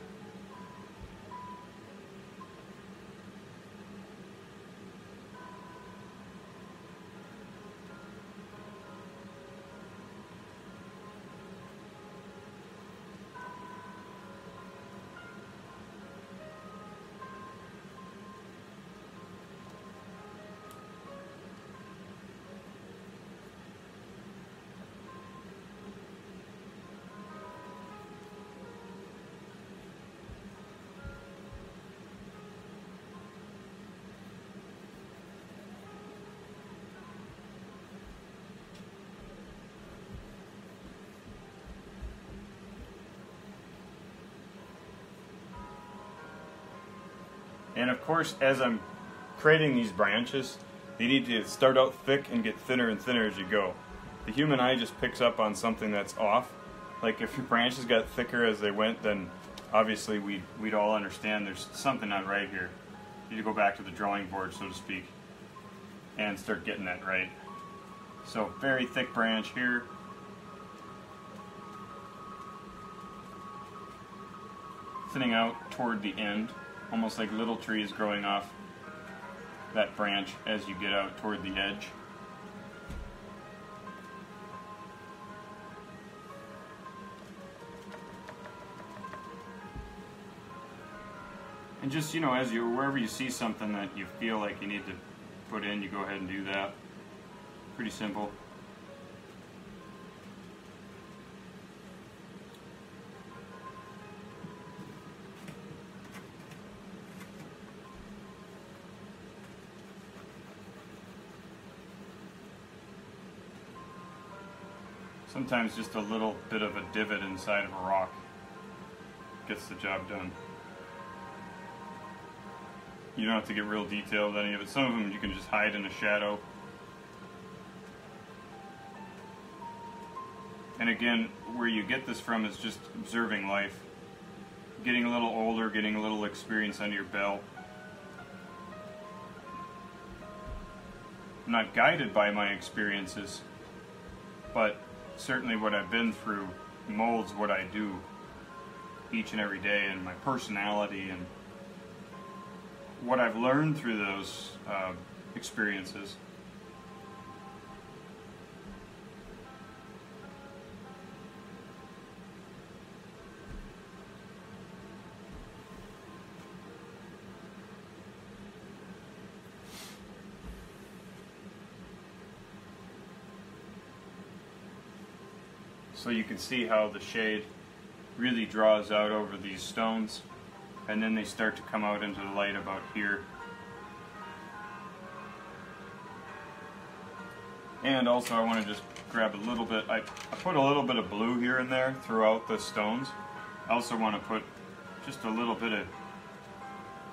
And of course, as I'm creating these branches, they need to start out thick and get thinner and thinner as you go. The human eye just picks up on something that's off. Like if your branches got thicker as they went, then obviously we'd, we'd all understand there's something not right here. You need to go back to the drawing board, so to speak, and start getting that right. So very thick branch here. Thinning out toward the end almost like little trees growing off that branch as you get out toward the edge. And just, you know, as you, wherever you see something that you feel like you need to put in, you go ahead and do that. Pretty simple. Sometimes just a little bit of a divot inside of a rock gets the job done. You don't have to get real detailed with any of it. Some of them you can just hide in a shadow. And again, where you get this from is just observing life. Getting a little older, getting a little experience under your belt. I'm not guided by my experiences, but certainly what I've been through molds what I do each and every day and my personality and what I've learned through those uh, experiences. So you can see how the shade really draws out over these stones and then they start to come out into the light about here. And also I want to just grab a little bit, I, I put a little bit of blue here and there throughout the stones. I also want to put just a little bit of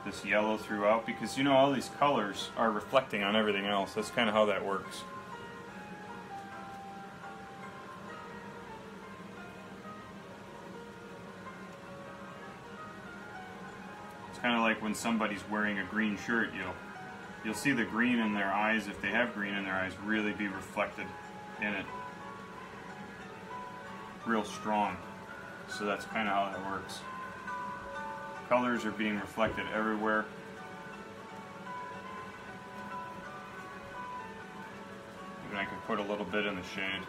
this yellow throughout because you know all these colors are reflecting on everything else. That's kind of how that works. It's kind of like when somebody's wearing a green shirt, you'll you'll see the green in their eyes, if they have green in their eyes, really be reflected in it. Real strong. So that's kind of how that works. Colors are being reflected everywhere. Even I can put a little bit in the shade.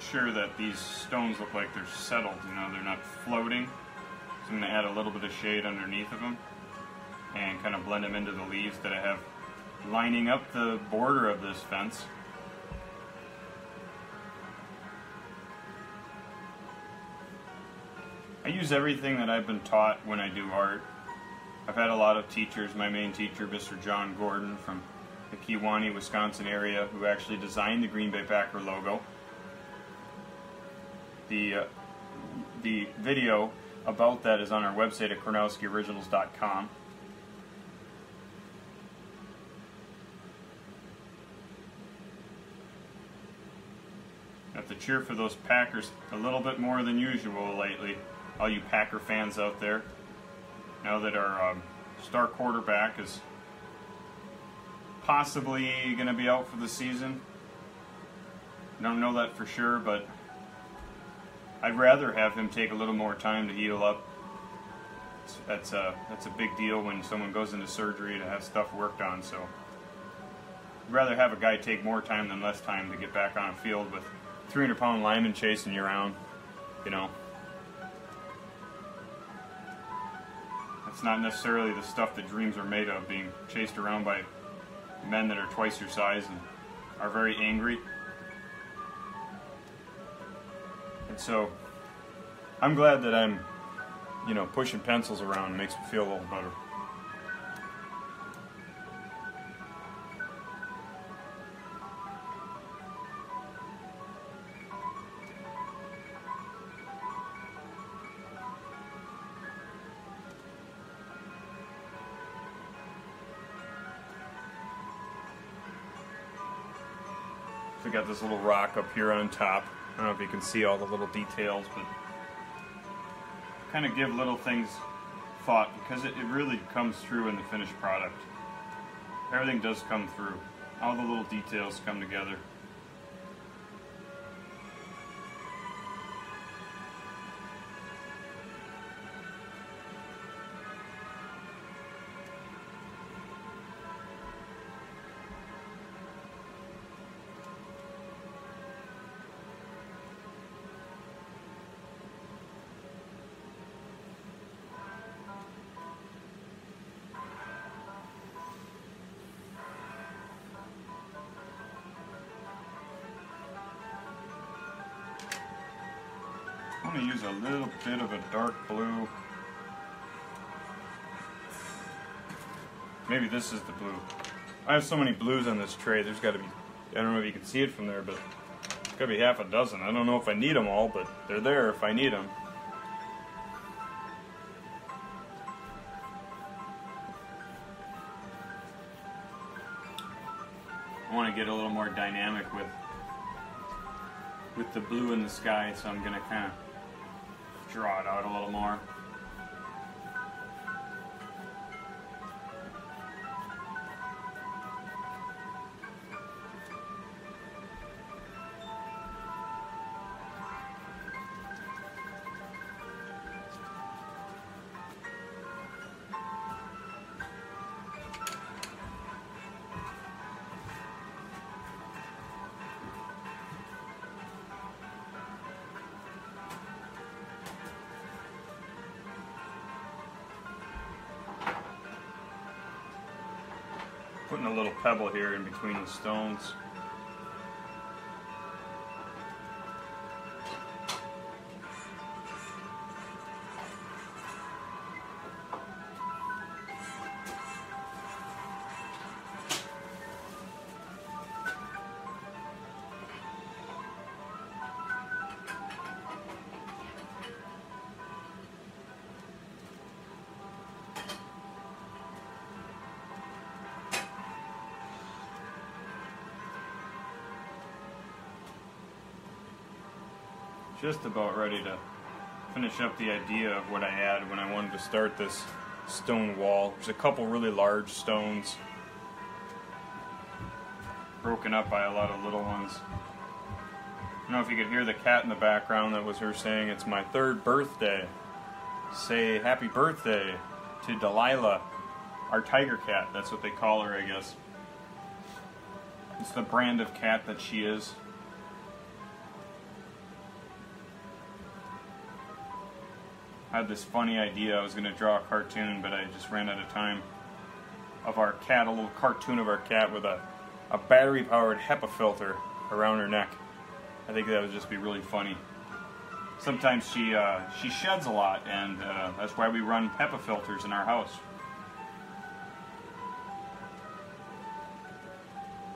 Sure that these stones look like they're settled, you know, they're not floating. So I'm going to add a little bit of shade underneath of them and kind of blend them into the leaves that I have lining up the border of this fence. I use everything that I've been taught when I do art. I've had a lot of teachers. My main teacher, Mr. John Gordon from the Kewaunee, Wisconsin area, who actually designed the Green Bay Packer logo the uh, the video about that is on our website at kornowskioriginals.com. Have to cheer for those Packers a little bit more than usual lately. All you Packer fans out there, now that our um, star quarterback is possibly going to be out for the season. Don't know that for sure, but I'd rather have him take a little more time to heal up. That's a that's a big deal when someone goes into surgery to have stuff worked on. So, I'd rather have a guy take more time than less time to get back on a field with 300 pound linemen chasing you around. You know, that's not necessarily the stuff that dreams are made of. Being chased around by men that are twice your size and are very angry. So I'm glad that I'm, you know, pushing pencils around makes me feel a little better. So we got this little rock up here on top. I don't know if you can see all the little details, but kind of give little things thought because it, it really comes through in the finished product. Everything does come through. All the little details come together. I'm going to use a little bit of a dark blue. Maybe this is the blue. I have so many blues on this tray, there's got to be, I don't know if you can see it from there, but it's got to be half a dozen. I don't know if I need them all, but they're there if I need them. I want to get a little more dynamic with with the blue in the sky, so I'm going to kind of draw it out a little more. Little pebble here in between the stones. Just about ready to finish up the idea of what I had when I wanted to start this stone wall. There's a couple really large stones broken up by a lot of little ones. I don't know if you could hear the cat in the background. That was her saying, It's my third birthday. Say happy birthday to Delilah, our tiger cat. That's what they call her, I guess. It's the brand of cat that she is. Had this funny idea. I was going to draw a cartoon, but I just ran out of time. Of our cat, a little cartoon of our cat with a, a battery powered HEPA filter around her neck. I think that would just be really funny. Sometimes she uh, she sheds a lot, and uh, that's why we run HEPA filters in our house.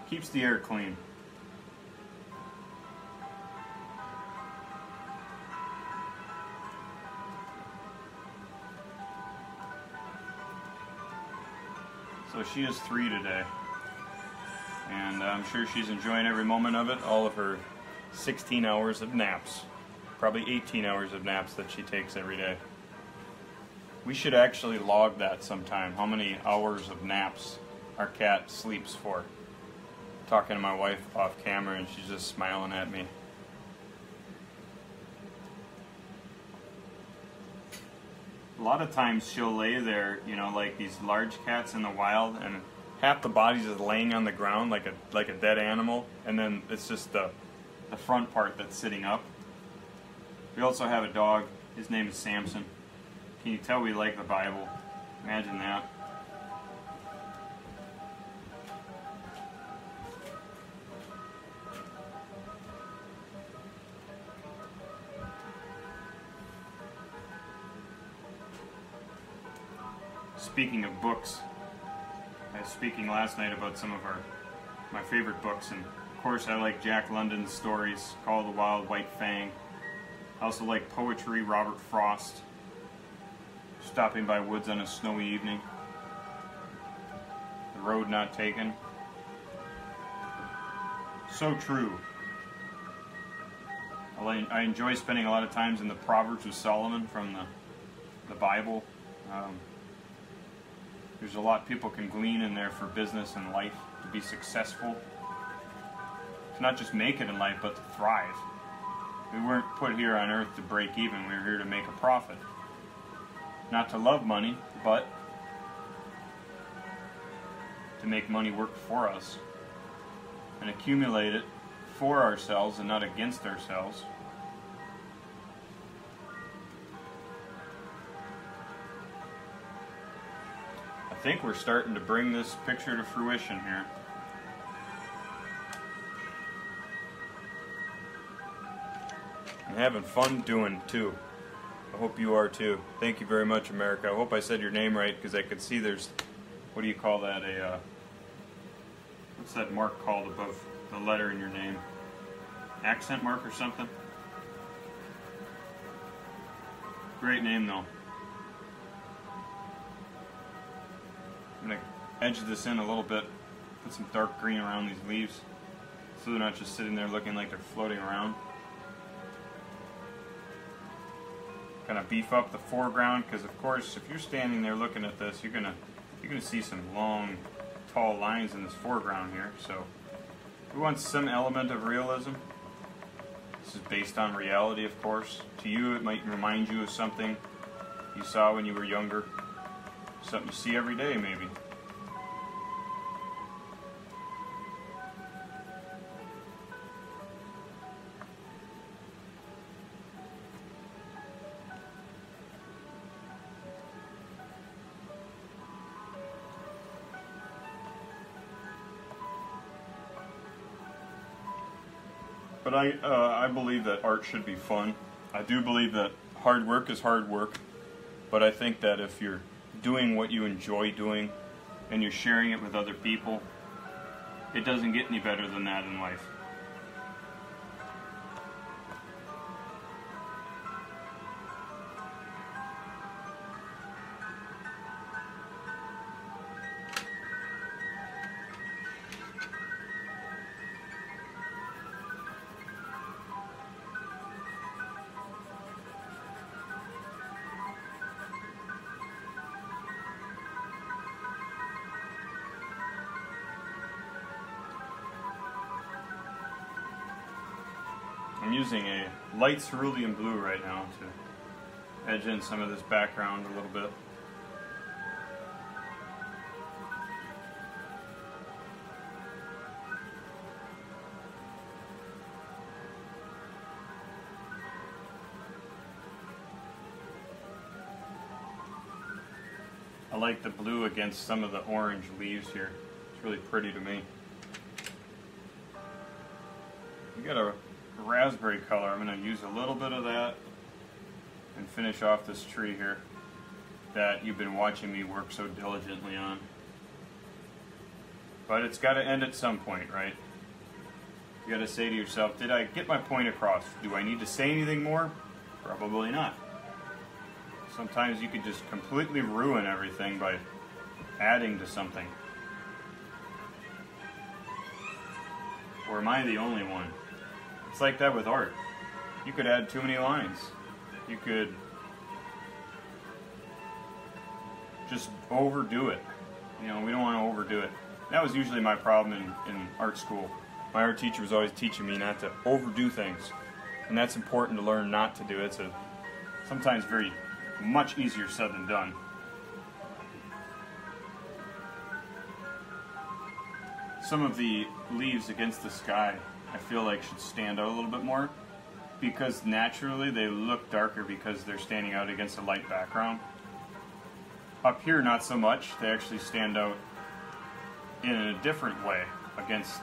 Keeps the air clean. So she is three today. And I'm sure she's enjoying every moment of it, all of her 16 hours of naps. Probably 18 hours of naps that she takes every day. We should actually log that sometime, how many hours of naps our cat sleeps for. Talking to my wife off camera and she's just smiling at me. A lot of times she'll lay there, you know, like these large cats in the wild, and half the body's just laying on the ground like a like a dead animal, and then it's just the the front part that's sitting up. We also have a dog. His name is Samson. Can you tell we like the Bible? Imagine that. Speaking of books, I was speaking last night about some of our my favorite books, and of course I like Jack London's stories, Call of the Wild, White Fang. I also like poetry, Robert Frost, Stopping by Woods on a Snowy Evening, The Road Not Taken. So true. I enjoy spending a lot of times in the Proverbs of Solomon from the, the Bible. Um, there's a lot people can glean in there for business and life to be successful. To not just make it in life, but to thrive. We weren't put here on earth to break even, we were here to make a profit. Not to love money, but to make money work for us and accumulate it for ourselves and not against ourselves. Think we're starting to bring this picture to fruition here. and having fun doing too. I hope you are too. Thank you very much, America. I hope I said your name right because I could see there's, what do you call that? A, uh, what's that mark called above the letter in your name? Accent mark or something? Great name though. I'm going to edge this in a little bit, put some dark green around these leaves so they're not just sitting there looking like they're floating around. Kind of beef up the foreground because of course if you're standing there looking at this you're gonna you're gonna see some long tall lines in this foreground here so we want some element of realism. This is based on reality of course. To you it might remind you of something you saw when you were younger. Something you see every day maybe. But I, uh, I believe that art should be fun. I do believe that hard work is hard work. But I think that if you're doing what you enjoy doing and you're sharing it with other people, it doesn't get any better than that in life. Using a light cerulean blue right now to edge in some of this background a little bit. I like the blue against some of the orange leaves here. It's really pretty to me. You got a raspberry color. I'm going to use a little bit of that and finish off this tree here that you've been watching me work so diligently on. But it's got to end at some point, right? You got to say to yourself, did I get my point across? Do I need to say anything more? Probably not. Sometimes you could just completely ruin everything by adding to something. Or am I the only one? It's like that with art. You could add too many lines. You could just overdo it. You know, we don't want to overdo it. That was usually my problem in, in art school. My art teacher was always teaching me not to overdo things. And that's important to learn not to do. It's a sometimes very much easier said than done. Some of the leaves against the sky I feel like should stand out a little bit more because naturally they look darker because they're standing out against a light background. Up here not so much, they actually stand out in a different way against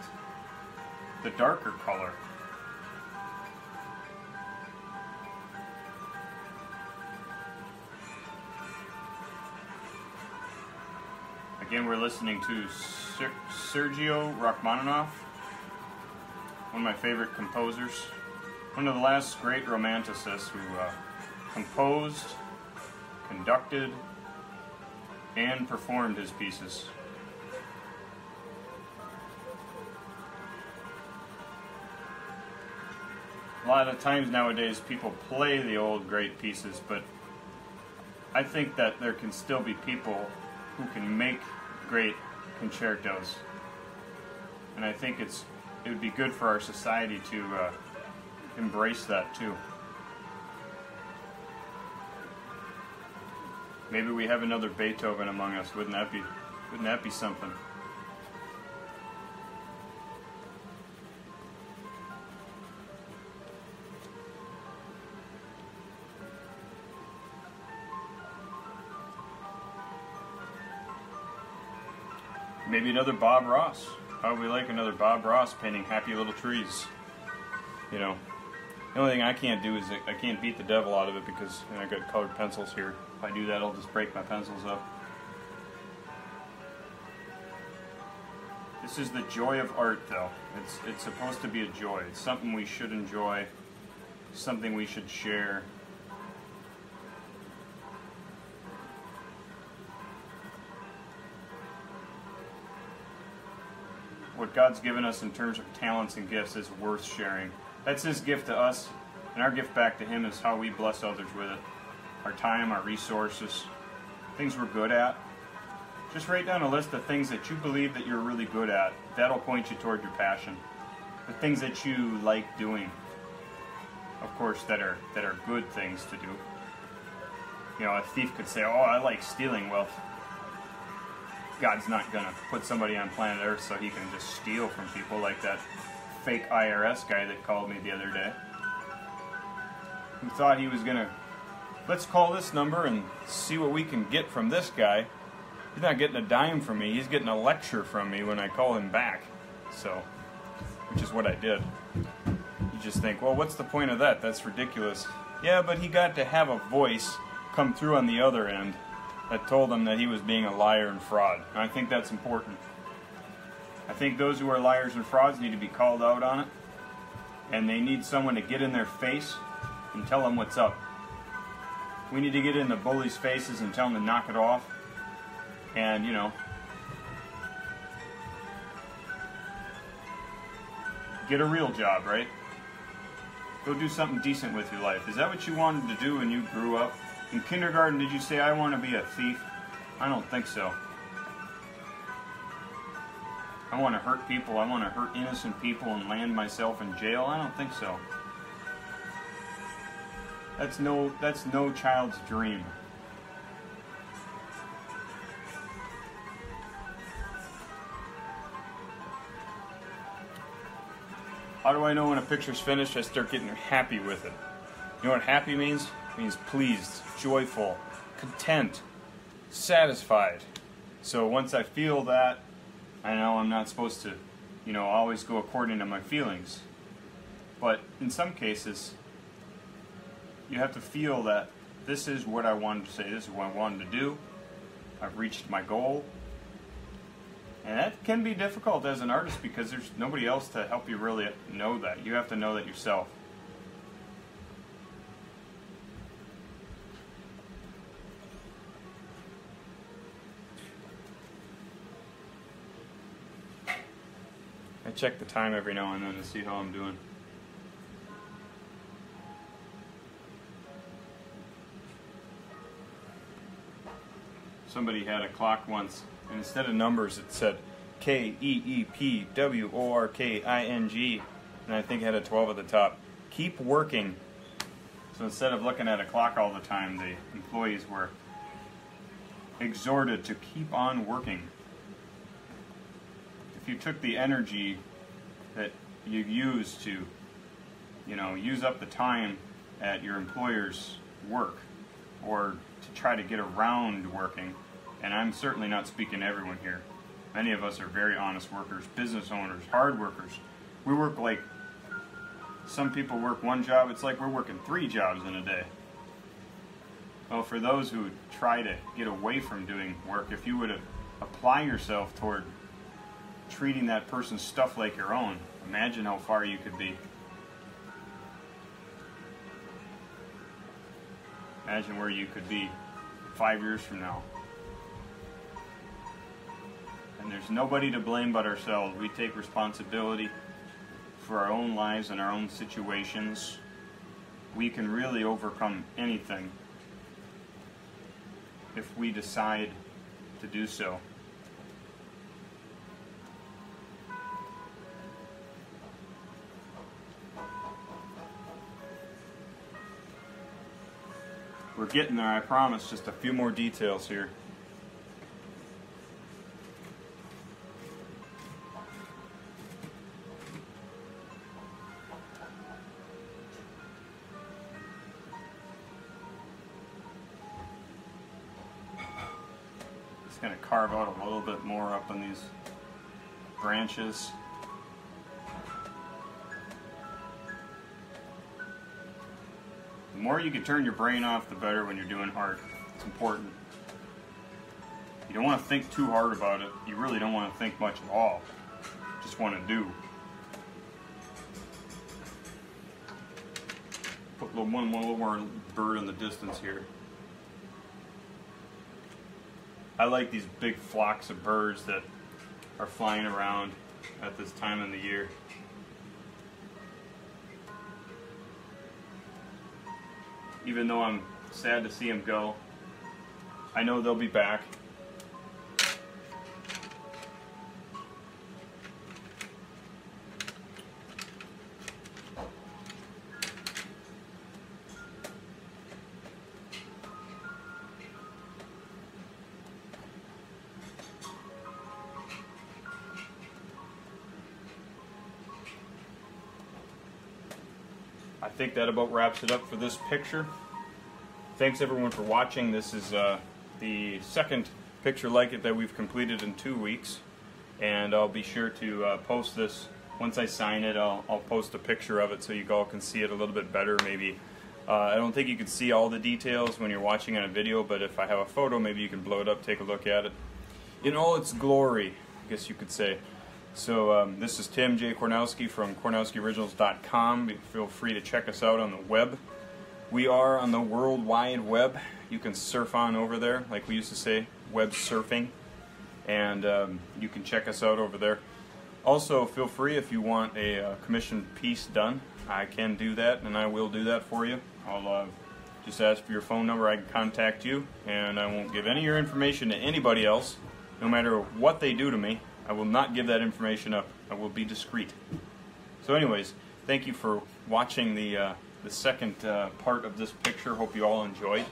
the darker color. Again, we're listening to Ser Sergio Rachmaninoff one of my favorite composers, one of the last great romanticists who uh, composed, conducted, and performed his pieces. A lot of times nowadays people play the old great pieces, but I think that there can still be people who can make great concertos. And I think it's it would be good for our society to uh, embrace that too. Maybe we have another Beethoven among us. Wouldn't that be wouldn't that be something? Maybe another Bob Ross. How would we like another Bob Ross painting happy little trees? You know, The only thing I can't do is I can't beat the devil out of it because you know, I got colored pencils here. If I do that, I'll just break my pencils up. This is the joy of art, though. It's it's supposed to be a joy. It's something we should enjoy, something we should share. God's given us in terms of talents and gifts is worth sharing. That's His gift to us, and our gift back to Him is how we bless others with it. Our time, our resources, things we're good at, just write down a list of things that you believe that you're really good at. That'll point you toward your passion. The things that you like doing. Of course, that are that are good things to do. You know, a thief could say, "Oh, I like stealing." Well, God's not gonna put somebody on planet Earth so he can just steal from people like that fake IRS guy that called me the other day, who thought he was gonna. Let's call this number and see what we can get from this guy He's not getting a dime from me. He's getting a lecture from me when I call him back. So, which is what I did. You just think, well, what's the point of that? That's ridiculous. Yeah, but he got to have a voice come through on the other end that told him that he was being a liar and fraud. And I think that's important. I think those who are liars and frauds need to be called out on it. And they need someone to get in their face and tell them what's up. We need to get in the bullies' faces and tell them to knock it off and you know get a real job right go do something decent with your life is that what you wanted to do when you grew up in kindergarten did you say i want to be a thief i don't think so i want to hurt people i want to hurt innocent people and land myself in jail i don't think so that's no that's no child's dream How do I know when a picture's finished? I start getting happy with it. You know what happy means? Means pleased, joyful, content, satisfied. So once I feel that, I know I'm not supposed to, you know, always go according to my feelings. But in some cases, you have to feel that this is what I wanted to say, this is what I wanted to do. I've reached my goal, and that can be difficult as an artist because there's nobody else to help you really know that. You have to know that yourself. I check the time every now and then to see how I'm doing. Somebody had a clock once and instead of numbers it said K E E P W O R K I N G, and I think it had a 12 at the top. Keep working. So instead of looking at a clock all the time, the employees were exhorted to keep on working. You took the energy that you use to, you know, use up the time at your employer's work or to try to get around working, and I'm certainly not speaking to everyone here. Many of us are very honest workers, business owners, hard workers. We work like some people work one job, it's like we're working three jobs in a day. Well, for those who try to get away from doing work, if you would apply yourself toward treating that person's stuff like your own, imagine how far you could be. Imagine where you could be five years from now. And there's nobody to blame but ourselves. We take responsibility for our own lives and our own situations. We can really overcome anything if we decide to do so. We're getting there, I promise. Just a few more details here. Just going to carve out a little bit more up on these branches. The more you can turn your brain off, the better when you're doing art. It's important. You don't want to think too hard about it. You really don't want to think much at all. Just want to do. Put little, one, one little more bird in the distance here. I like these big flocks of birds that are flying around at this time of the year. Even though I'm sad to see them go, I know they'll be back. Think that about wraps it up for this picture. Thanks everyone for watching. This is uh, the second picture like it that we've completed in two weeks. And I'll be sure to uh, post this. Once I sign it, I'll, I'll, post a picture of it so you all can see it a little bit better. Maybe uh, I don't think you can see all the details when you're watching on a video, but if I have a photo, maybe you can blow it up, take a look at it. In all its glory, I guess you could say. So um, this is Tim J. Kornowski from KornowskiOriginals.com. Feel free to check us out on the web. We are on the World Wide Web. You can surf on over there, like we used to say, web surfing. And um, you can check us out over there. Also, feel free if you want a uh, commissioned piece done. I can do that, and I will do that for you. I'll uh, just ask for your phone number. I can contact you, and I won't give any of your information to anybody else, no matter what they do to me. I will not give that information up. I will be discreet. So anyways, thank you for watching the, uh, the second uh, part of this picture. Hope you all enjoyed.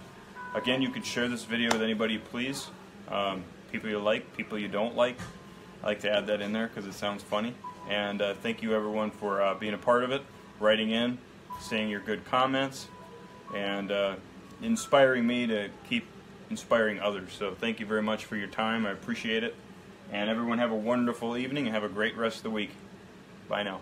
Again, you can share this video with anybody you please. Um, people you like, people you don't like. I like to add that in there because it sounds funny. And uh, thank you everyone for uh, being a part of it, writing in, saying your good comments, and uh, inspiring me to keep inspiring others. So thank you very much for your time. I appreciate it. And everyone have a wonderful evening and have a great rest of the week. Bye now.